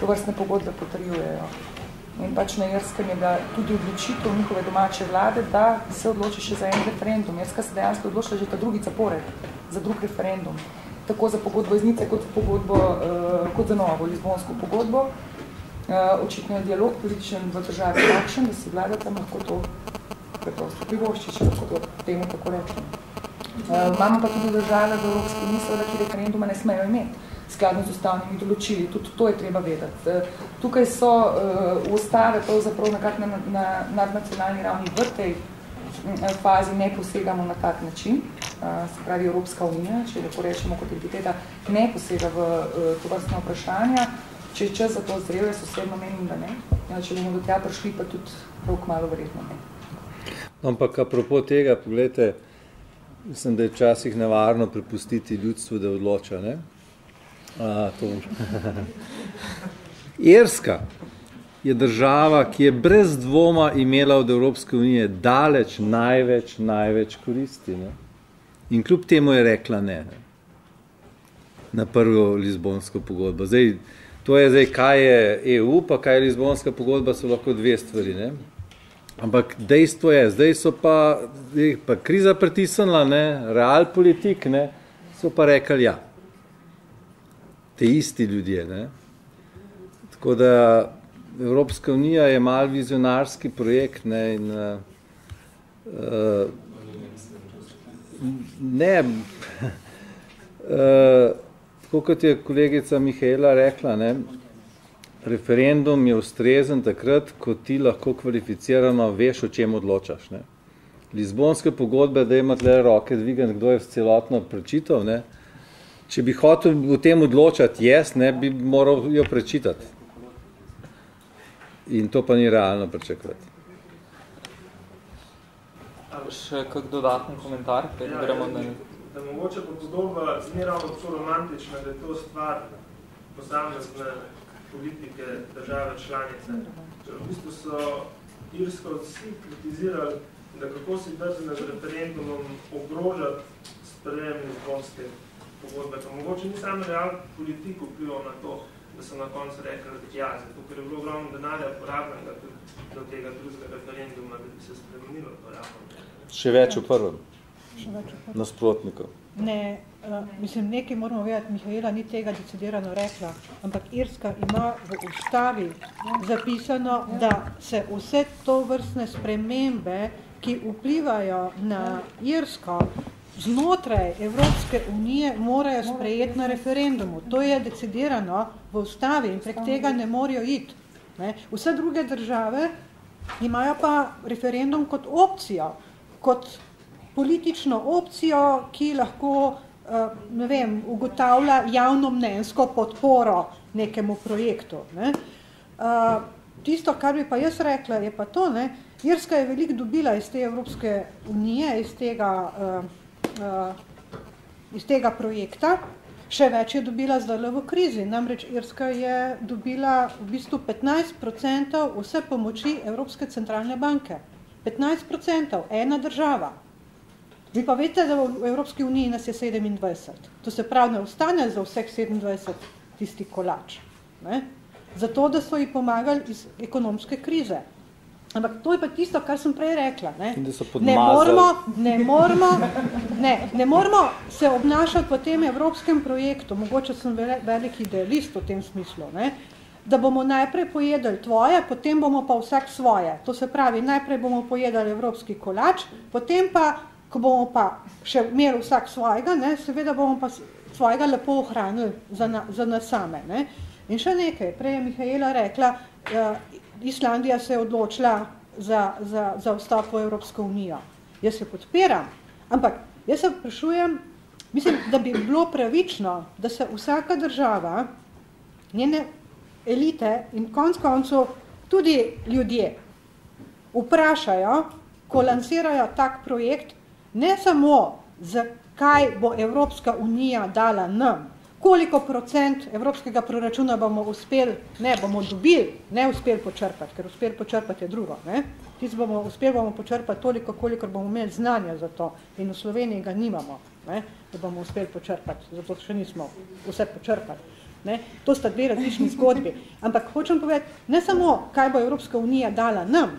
to vrstne pogodbe potrjujejo. In pač na Irskem je bila tudi odločitev njihove domače vlade, da se odloči še za en referendum. Irska se dejansko odločila že ta drugi zapored za drug referendum. Tako za pogodbo iznice, kot, pogodbo, uh, kot za novo Lizbonsko pogodbo. Očitno je dialog političen v državi takšen, da si vlada tam lahko to preprosto privošči, če lahko temu tako rečem. Uh, imamo pa tudi države v Evropski misli, da ki referenduma ne smejo imeti skladno z ustavnimi določili. Tudi to je treba vedeti. Eh, tukaj so uh, ustave pravzaprav nekak na, na nadnacionalni ravni v tej fazi ne posegamo na tak način. Uh, se pravi Evropska unija, če lahko rečemo kot entiteta, ne posega v uh, to vrstne vprašanja. Če je čas za to zrelo, jaz osebno menim, da ne. Ja, če bomo do tega prišli, pa tudi rok malo verjetno ne. Ampak apropo tega, pogledajte, mislim, da je včasih nevarno prepustiti ljudstvu, da odloča. Ne? A, to. Irska je država, ki je brez dvoma imela od Evropske unije daleč največ, največ koristi. Ne? In kljub temu je rekla ne, ne. na prvo Lizbonsko pogodbo. Zdaj, to je zdaj, kaj je EU, pa kaj je Lizbonska pogodba, so lahko dve stvari. Ne? Ampak dejstvo je, zdaj so pa, zdaj pa kriza pritisnila, ne, real politik, ne, so pa rekli ja te isti ljudje. Ne? Tako da Evropska unija je mal vizionarski projekt ne, in uh, ne, uh, (laughs) tako kot je kolegica Mihaela rekla, ne, referendum je ustrezen takrat, ko ti lahko kvalificirano veš, o čem odločaš. Ne. Lizbonske pogodbe, da ima tle roke dvigan, kdo je celotno prečital, ne, če bi hotel v tem odločati jaz, ne, bi moral jo prečitati. In to pa ni realno pričakovati. Še kak dodatni komentar? Ja, gremo na... Da mogoče pa podoba zmeravno tako romantična, da je to stvar posamezne politike države članice. V bistvu so Irsko vsi kritizirali, da kako si drzne z referendumom ogrožati sprejem izbonske pogodbe. To mogoče ni samo real politik vplival na to, da so na koncu rekli, da ja, zato ker je bilo ogromno denarja porabljenega do tega drugega referenduma, da bi se spremenilo to realno. Še več v prvem. Še več v prvem. Nasprotnikov. Ne, uh, mislim, nekaj moramo vedeti, Mihaela ni tega decidirano rekla, ampak Irska ima v ustavi zapisano, da se vse to vrstne spremembe, ki vplivajo na Irsko, znotraj Evropske unije morajo sprejeti na referendumu. To je decidirano v ustavi in prek tega ne morajo iti. Ne. Vse druge države imajo pa referendum kot opcijo, kot politično opcijo, ki lahko eh, ne vem, ugotavlja javno mnenjsko podporo nekemu projektu. Ne. Eh, tisto, kar bi pa jaz rekla, je pa to, ne, Irska je veliko dobila iz te Evropske unije, iz tega uh, iz tega projekta. Še več je dobila zdaj v krizi. Namreč Irska je dobila v bistvu 15% vse pomoči Evropske centralne banke. 15%, ena država. Vi pa veste, da v Evropski uniji nas je 27. To se pravi, ne ostane za vseh 27 tisti kolač. Ne? Zato, da so ji pomagali iz ekonomske krize. Ampak to je pa tisto, kar sem prej rekla. Ne, ne, moramo, ne, moramo, ne, ne moramo se obnašati v tem evropskem projektu, mogoče sem velik idealist v tem smislu, ne, da bomo najprej pojedali tvoje, potem bomo pa vsak svoje. To se pravi, najprej bomo pojedali evropski kolač, potem pa, ko bomo pa še imeli vsak svojega, ne, seveda bomo pa svojega lepo ohranili za, na, za nas same. Ne. In še nekaj, prej je Mihaela rekla, uh, Islandija se je odločila za, za, za vstop v Evropsko unijo. Jaz se podpiram, ampak jaz se vprašujem, mislim, da bi bilo pravično, da se vsaka država, njene elite in konc koncu tudi ljudje vprašajo, ko lansirajo tak projekt, ne samo zakaj bo Evropska unija dala nam, koliko procent evropskega proračuna bomo uspeli, ne, bomo dobili, ne uspeli počrpati, ker uspeli počrpati je drugo, ne, Tisto bomo, uspeli bomo počrpati toliko, koliko bomo imeli znanja za to in v Sloveniji ga nimamo, ne, da bomo uspeli počrpati, zato še nismo vse počrpali. Ne. To sta dve različni zgodbi. Ampak hočem povedati, ne samo, kaj bo Evropska unija dala nam,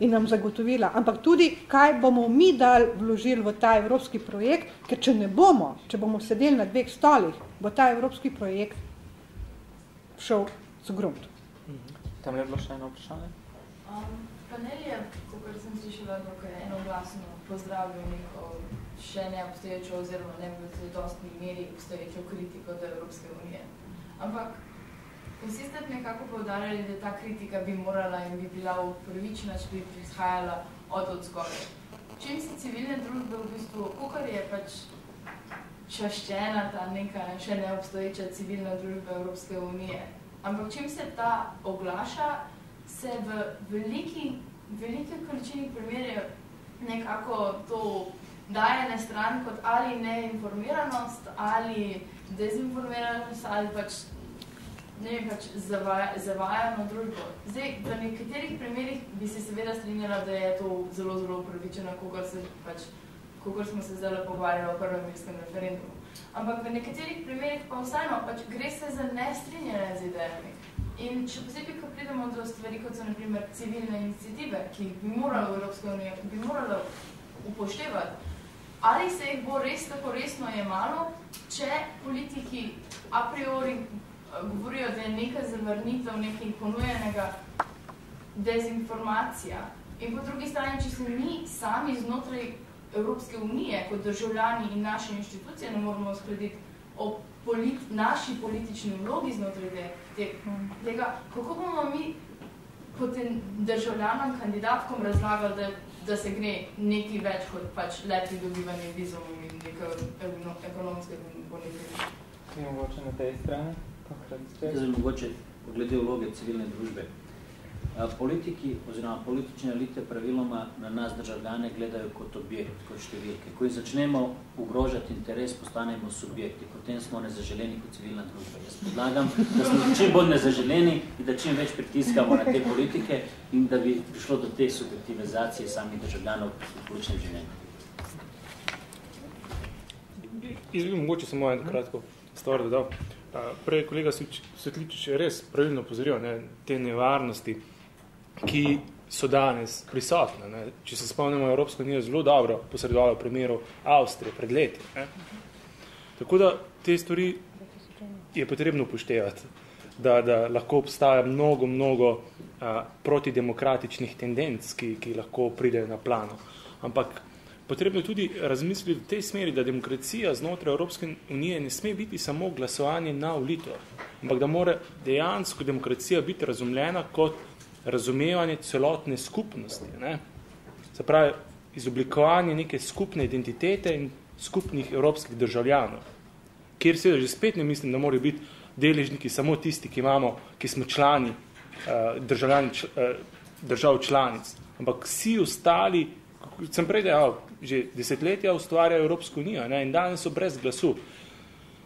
in nam zagotovila, ampak tudi, kaj bomo mi dal vložili v ta evropski projekt, ker če ne bomo, če bomo sedeli na dveh stolih, bo ta evropski projekt šel z grunt. Tam je bilo še eno vprašanje? Um, panel je, kako sem slišala, dokaj enoglasno pozdravil neko še neobstoječo oziroma ne v dostni meri obstoječo kritiko do Evropske unije. Ampak Vsi ste nekako povdarjali, da ta kritika bi morala in bi bila upravičena, če bi prihajala od odzgore. Čim si civilne družbe v bistvu, kukor je pač čaščena ta neka še neobstoječa civilna družba Evropske unije, ampak čim se ta oglaša, se v veliki, veliki količini primerje nekako to daje na stran kot ali neinformiranost, ali dezinformiranost, ali pač ne vem, pač zavaja, zavajano družbo. Zdaj, v nekaterih primerih bi se seveda strinjala, da je to zelo, zelo upravičeno, kogar, se, pač, kogar smo se zdaj pogovarjali o prvem mirskem referendumu. Ampak v nekaterih primerih pa vseeno, pač gre se za nestrinjene z idejami. In še posebej, ko pridemo do stvari, kot so naprimer civilne iniciative, ki bi morala v Evropsko unijo, ki bi morala upoštevati, ali se jih bo res tako resno jemalo, če politiki a priori govorijo, da je neka zavrnitev nekaj ponujenega dezinformacija. In po drugi strani, če se mi sami znotraj Evropske unije, kot državljani in naše inštitucije, ne moramo uskladiti o polit, naši politični vlogi znotraj te, te, tega, kako bomo mi potem državljanom, kandidatkom razlagali, da, da se gre nekaj več kot pač le pridobivanje vizumov in neke ekonomske bonitete. In mogoče na tej strani? Zdaj, mogoče glede vloge civilne družbe. Politiki oziroma politične elite praviloma na nas državljane gledajo kot objekt, kot številke. Ko začnemo ugrožati interes, postanemo subjekti, potem smo nezaželeni kot civilna družba. Jaz predlagam, da smo čim bolj nezaželeni in da čim več pritiskamo na te politike in da bi prišlo do te subjektivizacije samih državljanov v političnem življenju. Izvim, mogoče samo eno kratko stvar dodal. Prej je kolega Svetličič res pravilno pozoril ne, te nevarnosti, ki so danes prisotne. Ne. Če se spomnimo, Evropska unija zelo dobro posredovala v primeru Avstrije pred leti. Ne. Tako da te stvari je potrebno upoštevati, da, da lahko obstaja mnogo, mnogo a, protidemokratičnih tendenc, ki, ki lahko pridejo na plano. Ampak potrebno tudi razmisliti v tej smeri, da demokracija znotraj Evropske unije ne sme biti samo glasovanje na volitev, ampak da mora dejansko demokracija biti razumljena kot razumevanje celotne skupnosti. Ne? Se pravi, izoblikovanje neke skupne identitete in skupnih evropskih državljanov, kjer seveda že spet ne mislim, da morajo biti deležniki samo tisti, ki imamo, ki smo člani uh, državljani, uh, držav članic, ampak vsi ostali, sem prej dejal, že desetletja ustvarjajo Evropsko unijo ne, in danes so brez glasu.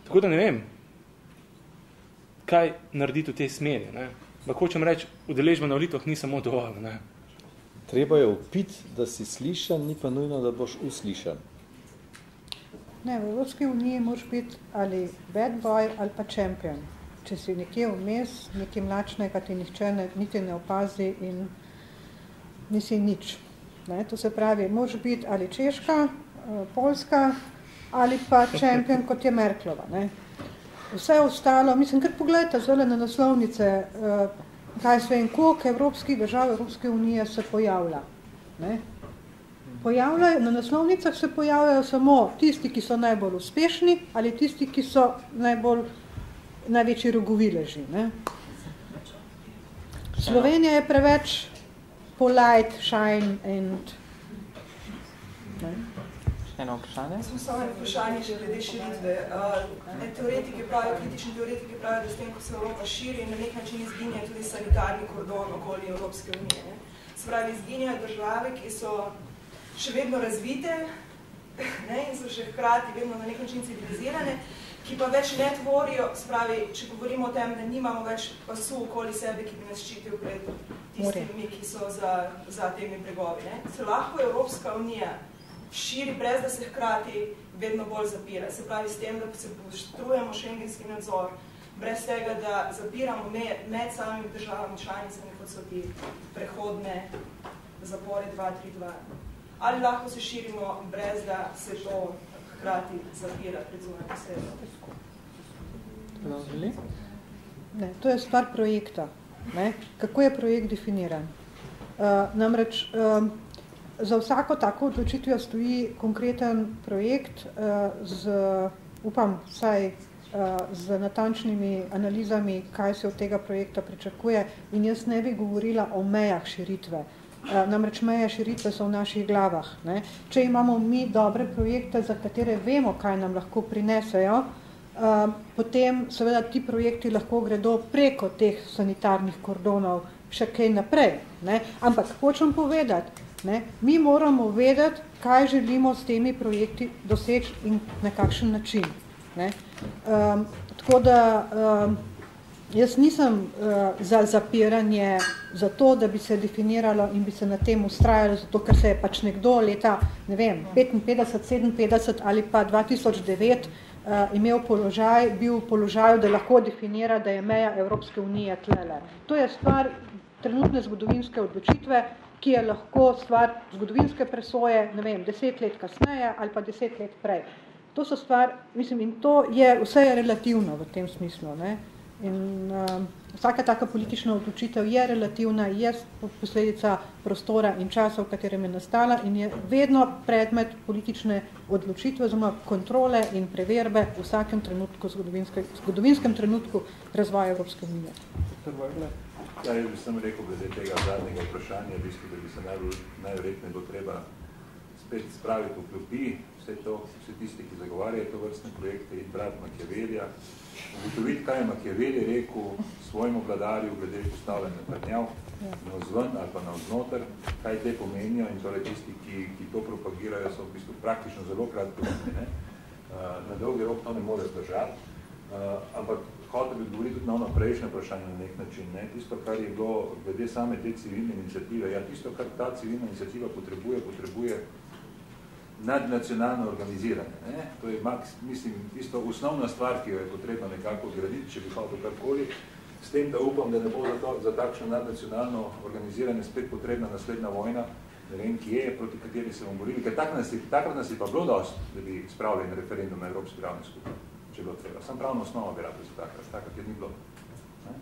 Tako da ne vem, kaj narediti v tej smeri. Ne. Ampak hočem reči, udeležba na volitvah ni samo dovolj. Ne. Treba je upiti, da si slišan, ni pa nujno, da boš uslišan. Ne, v Evropski uniji moraš biti ali bad boy ali pa champion. Če si nekje vmes, nekaj mlačnega, ti nihče ne, niti ne opazi in nisi nič. Ne, to se pravi, moraš biti ali Češka, eh, Poljska ali pa čempion, kot je Merklova. Ne. Vse ostalo, mislim, kar pogledajte zelo na naslovnice, eh, kaj sve in koliko evropskih držav Evropske unije se pojavlja. Ne. Pojavljajo, na naslovnicah se pojavljajo samo tisti, ki so najbolj uspešni ali tisti, ki so najbolj največji rogovileži. Ne. Slovenija je preveč polite, shine and... eno vprašanje? Sem samo eno vprašanje še glede širitve. Uh, teoretiki pravijo, kritični teoretiki pravijo, da s tem, ko se Evropa širi, na nek način izginja tudi sanitarni kordon okoli Evropske unije. Ne? Se pravi, izginjajo države, ki so še vedno razvite ne? in so še hkrati vedno na nek način civilizirane, ki pa več ne tvorijo, spravi, če govorimo o tem, da nimamo več pasu okoli sebe, ki bi nas ščitil pred tistimi, ki so za, za temi bregovi. Ne? Se lahko Evropska unija širi, brez da se hkrati vedno bolj zapira. Se pravi, s tem, da se poštrujemo šengenski nadzor, brez tega, da zapiramo med, med samimi državami članicami, kot so ti prehodne zapore 2-3-2. Ali lahko se širimo, brez da se to hkrati zapira pred zunanjo sredo. Ne, to je stvar projekta. Ne? Kako je projekt definiran? Uh, namreč um, za vsako tako odločitvijo stoji konkreten projekt uh, z, upam, vsaj uh, z natančnimi analizami, kaj se od tega projekta pričakuje in jaz ne bi govorila o mejah širitve. Uh, namreč meje širitve so v naših glavah. Ne. Če imamo mi dobre projekte, za katere vemo, kaj nam lahko prinesejo, eh, potem seveda ti projekti lahko gredo preko teh sanitarnih kordonov še kaj naprej. Ne. Ampak hočem povedati, ne, mi moramo vedeti, kaj želimo s temi projekti doseči in na kakšen način. Ne. Um, tako da um, Jaz nisem uh, za zapiranje, za to, da bi se definiralo in bi se na tem ustrajalo, zato ker se je pač nekdo leta, ne vem, 55, 57 ali pa 2009 uh, eh, imel položaj, bil v položaju, da lahko definira, da je meja Evropske unije tlele. To je stvar trenutne zgodovinske odločitve, ki je lahko stvar zgodovinske presoje, ne vem, deset let kasneje ali pa deset let prej. To so stvar, mislim, in to je, vse je relativno v tem smislu, ne. Uh, In uh, vsaka taka politična odločitev je relativna, je posledica prostora in časa, v katerem je nastala in je vedno predmet politične odločitve, oziroma kontrole in preverbe v vsakem trenutku, zgodovinske, zgodovinskem trenutku razvoja Evropske unije. Ja, jaz bi sem rekel, glede tega zadnjega vprašanja, v bistvu, da bi se najverjetne bo treba spet spraviti v klopi vse to, vse tisti, ki zagovarjajo to vrstne projekte in brat Machiavellija, ugotoviti, kaj je Machiavelli rekel svojemu vladarju glede postavljanja trdnjav na vzven ali pa na vznoter, kaj te pomenijo in torej tisti, ki, ki to propagirajo, so v bistvu praktično zelo kratko ne? Na dolgi rok to ne more zdržati, ampak hotel bi odgovoriti tudi na ono prejšnje vprašanje na nek način. Ne? Tisto, kar je bilo glede same te civilne iniciative, ja, tisto, kar ta civilna iniciativa potrebuje, potrebuje nadnacionalno organizirane. Ne? To je, mislim, isto osnovna stvar, ki jo je potrebno nekako zgraditi, če bi hotel karkoli, s tem, da upam, da ne bo za, to, za takšno nadnacionalno organiziranje spet potrebna naslednja vojna, ne vem, ki je, proti kateri se bomo borili, ker tak nas je, takrat nas je pa bilo dost, da bi spravili na referendum na Evropski ravni skupaj, če bilo treba. Sam pravno osnovo bi rabili za takrat, takrat je ni bilo. Ne?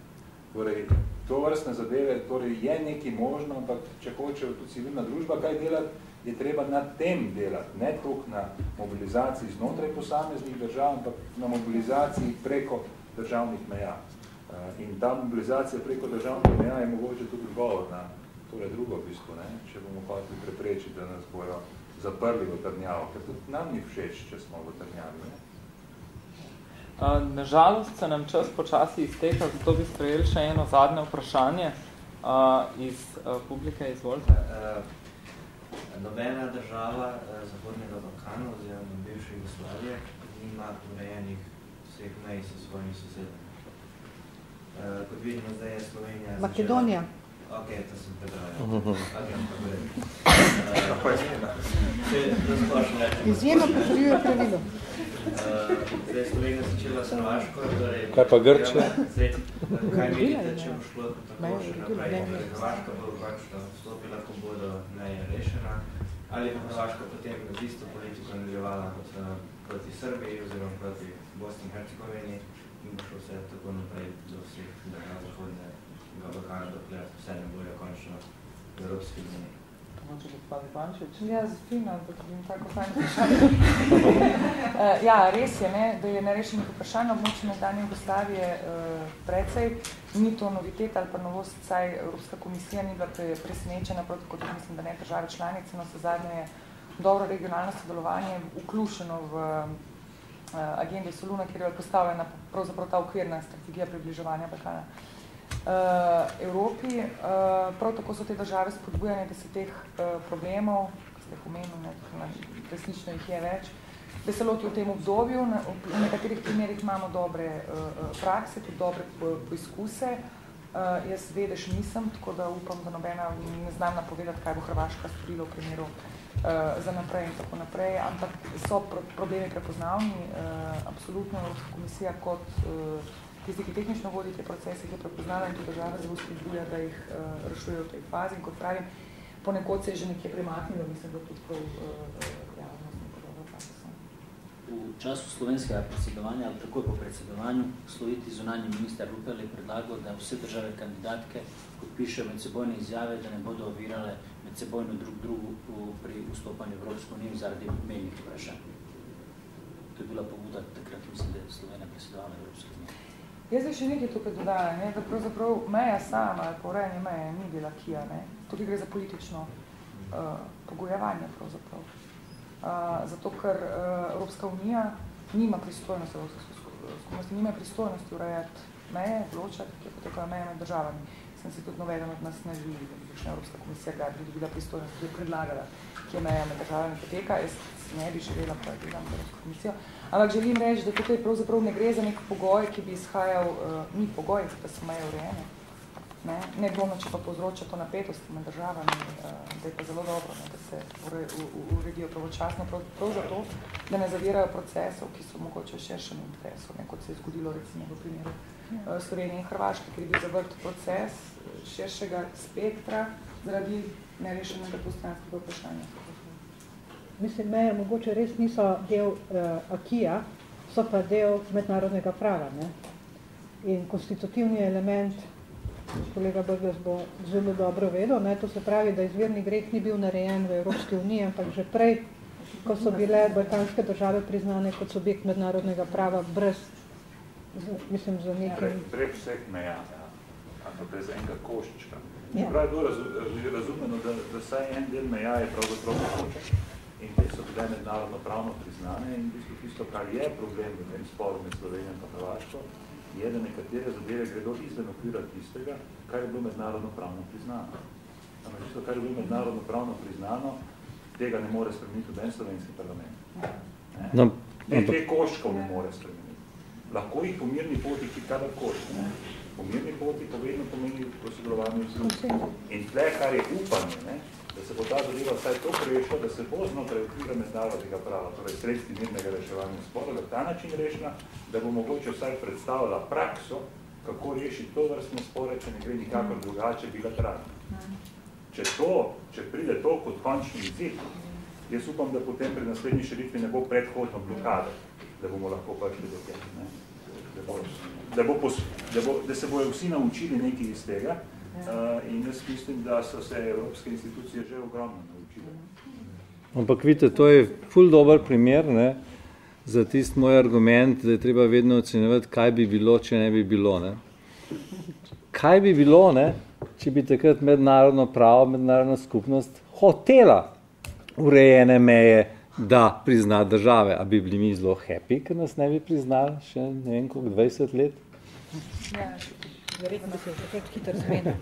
Torej, to vrstne zadeve torej je nekaj možno, ampak če hoče tudi civilna družba kaj delati, je treba na tem delati, ne toliko na mobilizaciji znotraj posameznih držav, ampak na mobilizaciji preko državnih meja. Eh, in ta mobilizacija preko državnih meja je mogoče tudi odgovor na tole drugo v bistvu, ne? če bomo hoteli preprečiti, da nas bojo zaprli v trnjavo, ker tudi nam ni všeč, če smo v trnjavi. Ne? Nažalost se nam čas počasi izteka, zato bi sprejeli še eno zadnje vprašanje uh, iz publike. Izvolite. Nobena država eh, Zahodnega Balkana oziroma bivše Jugoslavije nima urejenih vseh mej s svojimi sosedami. Eh, kot vidimo, zdaj je Slovenija Makedonija. Začela... Ok, to sem predrajal. Izjemno potrjuje pravilo. Zdaj Slovenija začela s Hrvaško. Torej, kaj pa Grče? Kaj vidite, če bo šlo tako še naprej? Hrvaška bo končno vstopila, ko bodo meje rešena. Ali pa Hrvaška potem z isto politiko nadaljevala proti Srbiji oziroma proti Bosni in Hercegovini in bo šlo vse tako naprej do vseh držav zahodne Balkana, dokler vse ne bojo končno v Evropski uniji. Moče gospod Ivančič? Ja, fino, da bi tako fajn (laughs) vprašanje. Eh, ja, res je, ne, da je nerešenih vprašanj območje nekdanje Jugoslavije uh, precej. Ni to novitet ali pa novost, saj Evropska komisija ni bila presenečena, proti kot mislim, da ne države članice, no se zadnje je dobro regionalno sodelovanje vključeno v uh, agendi Soluna, kjer je postavljena pravzaprav ta okvirna strategija približevanja Balkana uh, Evropi. Uh, prav tako so te države spodbujanje, da se teh uh, problemov, ki ste jih omenili, resnično jih je več, da se loti v tem obdobju. Na, v nekaterih primerih imamo dobre uh, prakse, tudi dobre poizkuse. Uh, jaz vedeš nisem, tako da upam, da nobena ne znam napovedati, kaj bo Hrvaška storila v primeru uh, za naprej in tako naprej, ampak so pro problemi prepoznavni. Uh, absolutno Evropska komisija kot uh, tisti, ki tehnično vodi te procese, ki je prepoznala in tudi država zelo spodbuja, da jih uh, rešuje v tej fazi. In kot pravim, ponekod se je že nekje premaknilo, mislim, da tudi prav uh, V času slovenskega predsedovanja ali takoj po predsedovanju sloviti zunanji minister Rupel je predlagal, da vse države kandidatke podpišejo medsebojne izjave, da ne bodo ovirale medsebojno drug drugu pri vstopanju v Evropsko unijo zaradi menjih vprašanj. To je bila pobuda takrat, mislim, da je Slovenija predsedovala Evropsko unijo. Jaz zdaj še nekaj tukaj dodajam, da pravzaprav meja sama ali porejanje meje ni bila kija. Ne? Tukaj gre za politično uh, pogojevanje pravzaprav. Uh, zato, ker uh, Evropska unija nima pristojnosti, skupnosti nima pristojnosti urejati meje, vločati, ki je potekajo meje med državami. Sem si tudi noveden od nas ne želi, da bi Evropska komisija ga pridobila pristojnost, ki je predlagala, ki je meja med državami poteka. Jaz ne bi želela pa gledam Evropsko komisijo. Ampak želim reči, da tukaj pravzaprav ne gre za nek pogoj, ki bi izhajal, uh, ni pogoj, da so meje urejene. Ne, ne dvomno, če pa povzroča to napetost med državami, uh, da je pa zelo dobro, ne, da se uredijo pravočasno, prav, prav zato, da ne zavirajo procesov, ki so mogoče v širšem interesu, ne, kot se je zgodilo recimo v primeru uh, Slovenije in Hrvaške, ker je bil zavrt proces širšega spektra zaradi nerešenega postranskega vprašanja mislim, meje mogoče res niso del uh, akija, so pa del mednarodnega prava. Ne? In konstitutivni element, kolega Brgles bo zelo dobro vedel, ne? to se pravi, da izvirni greh ni bil narejen v Evropski uniji, ampak že prej, ko so bile balkanske države priznane kot subjekt mednarodnega prava brez, z, mislim, za nekim... Prek vseh meja, ja. ampak brez enega koščka. Ja. Prav je bilo razumeno, da, da saj en del meja je pravzaprav koščka in te so bile mednarodno pravno priznane in v bistvu tisto, kar je problem v tem sporu med Slovenijo in Hrvaško, je, da nekatere zadeve gredo izven okvira tistega, kar je bilo mednarodno pravno priznano. Ampak tisto, kar je bilo mednarodno pravno priznano, tega ne more spremeniti v slovenski parlament. Ne? No, ne, te koškov ne more spremeniti. Lahko jih po mirni poti, ki kadarkoli. Po mirni poti pa vedno pomeni v In tle, kar je upanje, ne? Da se bo ta zadeva vsaj to rešila, da se bo znotraj okvira mednarodnega prava, torej sredstvi mirnega reševanja spora, na ta način rešena, da bo mogoče vsaj predstavila prakso, kako rešiti to vrstno spore, če ne gre nikakor drugače bilateralno. Če to, če pride to kot končni izid, jaz upam, da potem pri naslednji širitvi ne bo predhodno blokade, da bomo lahko prišli do tega. Da, bo, da, bo da, bo, da se bojo vsi naučili nekaj iz tega, in jaz mislim, da so se evropske institucije že ogromno naučile. Ampak vidite, to je ful dober primer ne, za tist moj argument, da je treba vedno ocenjevati, kaj bi bilo, če ne bi bilo. Ne. Kaj bi bilo, ne, če bi takrat mednarodno pravo, mednarodna skupnost hotela urejene meje, da prizna države. A bi bili mi zelo happy, ker nas ne bi priznali še ne vem koliko 20 let? Ja, verjetno se takrat hitro zmenil.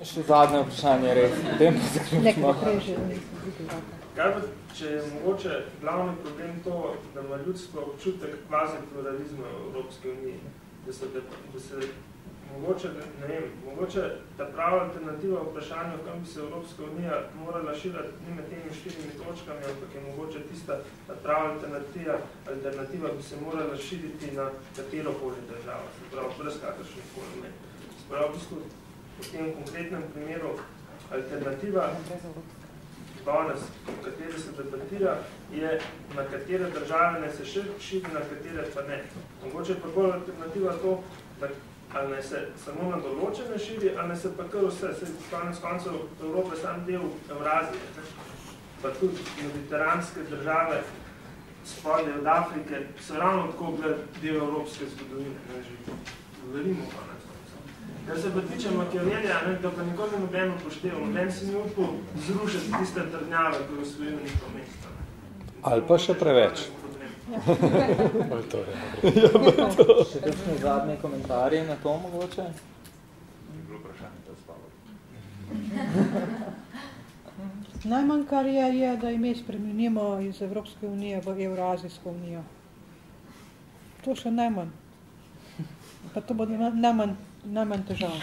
Še zadnje vprašanje, res. Potem pa zaključimo. Kaj pa, če je mogoče glavni problem to, da ima ljudstvo občutek kvazi pluralizma v Evropske unije, da se, da, da se mogoče, ne vem, mogoče ta prava alternativa vprašanju, kam bi se Evropska unija morala širati ni med temi štirimi točkami, ampak je mogoče tista ta prava alternativa, alternativa bi se morala širiti na katero koli državo, se pravi, brez kakršnih koli ne. Se pravi, v bistvu, v tem konkretnem primeru alternativa danes, v kateri se debatira, je na katere države ne se širi, na katere pa ne. Mogoče pa bolj alternativa to, da ali ne se samo na določene širi, ali ne se pa kar vse, se konec koncev Evropa je sam del Eurazije, ne? pa tudi mediteranske države, spodje od Afrike, so ravno tako del evropske zgodovine, ne že govorimo konec koncev. Kar se pa tiče Machiavellija, ne, da pa nikoli noben upošteval, noben si ni upal zrušiti tiste trdnjave, ki je osvojil njihovo mesto. Ali pa še preveč. (laughs) Ali to je. Ja, to. Še kakšne zadnje komentarje na to mogoče? Ni bilo vprašanje, da spalo. (laughs) Najmanj, kar je, je, da ime spremenimo iz Evropske unije v Eurazijsko unijo. To še najmanj. Pa to bo najmanj, najmanj težav.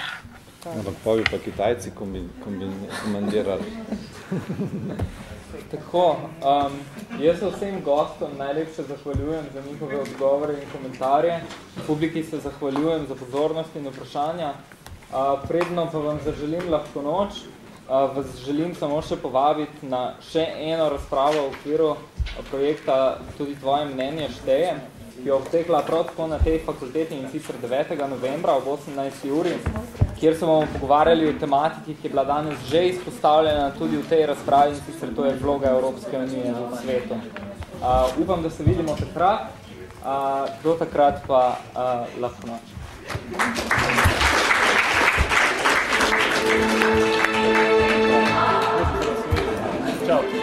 Ampak pa bi pa Kitajci kombin, kombin, komandirali. (laughs) Tako, um, jaz se vsem gostom najlepše zahvaljujem za njihove odgovore in komentarje. Publiki se zahvaljujem za pozornost in vprašanja. Uh, predno pa vam zaželim lahko noč. Uh, vas želim samo še povabiti na še eno razpravo v okviru projekta Tudi tvoje mnenje šteje, ki jo obtekla prav tako na tej fakulteti in sicer 9. novembra ob 18. uri, kjer se bomo pogovarjali o tematiki, ki je bila danes že izpostavljena tudi v tej razpravi in sicer to je vloga Evropske unije v svetu. Uh, upam, da se vidimo takrat, uh, do takrat pa uh, lahko noč. Thank you. Ciao.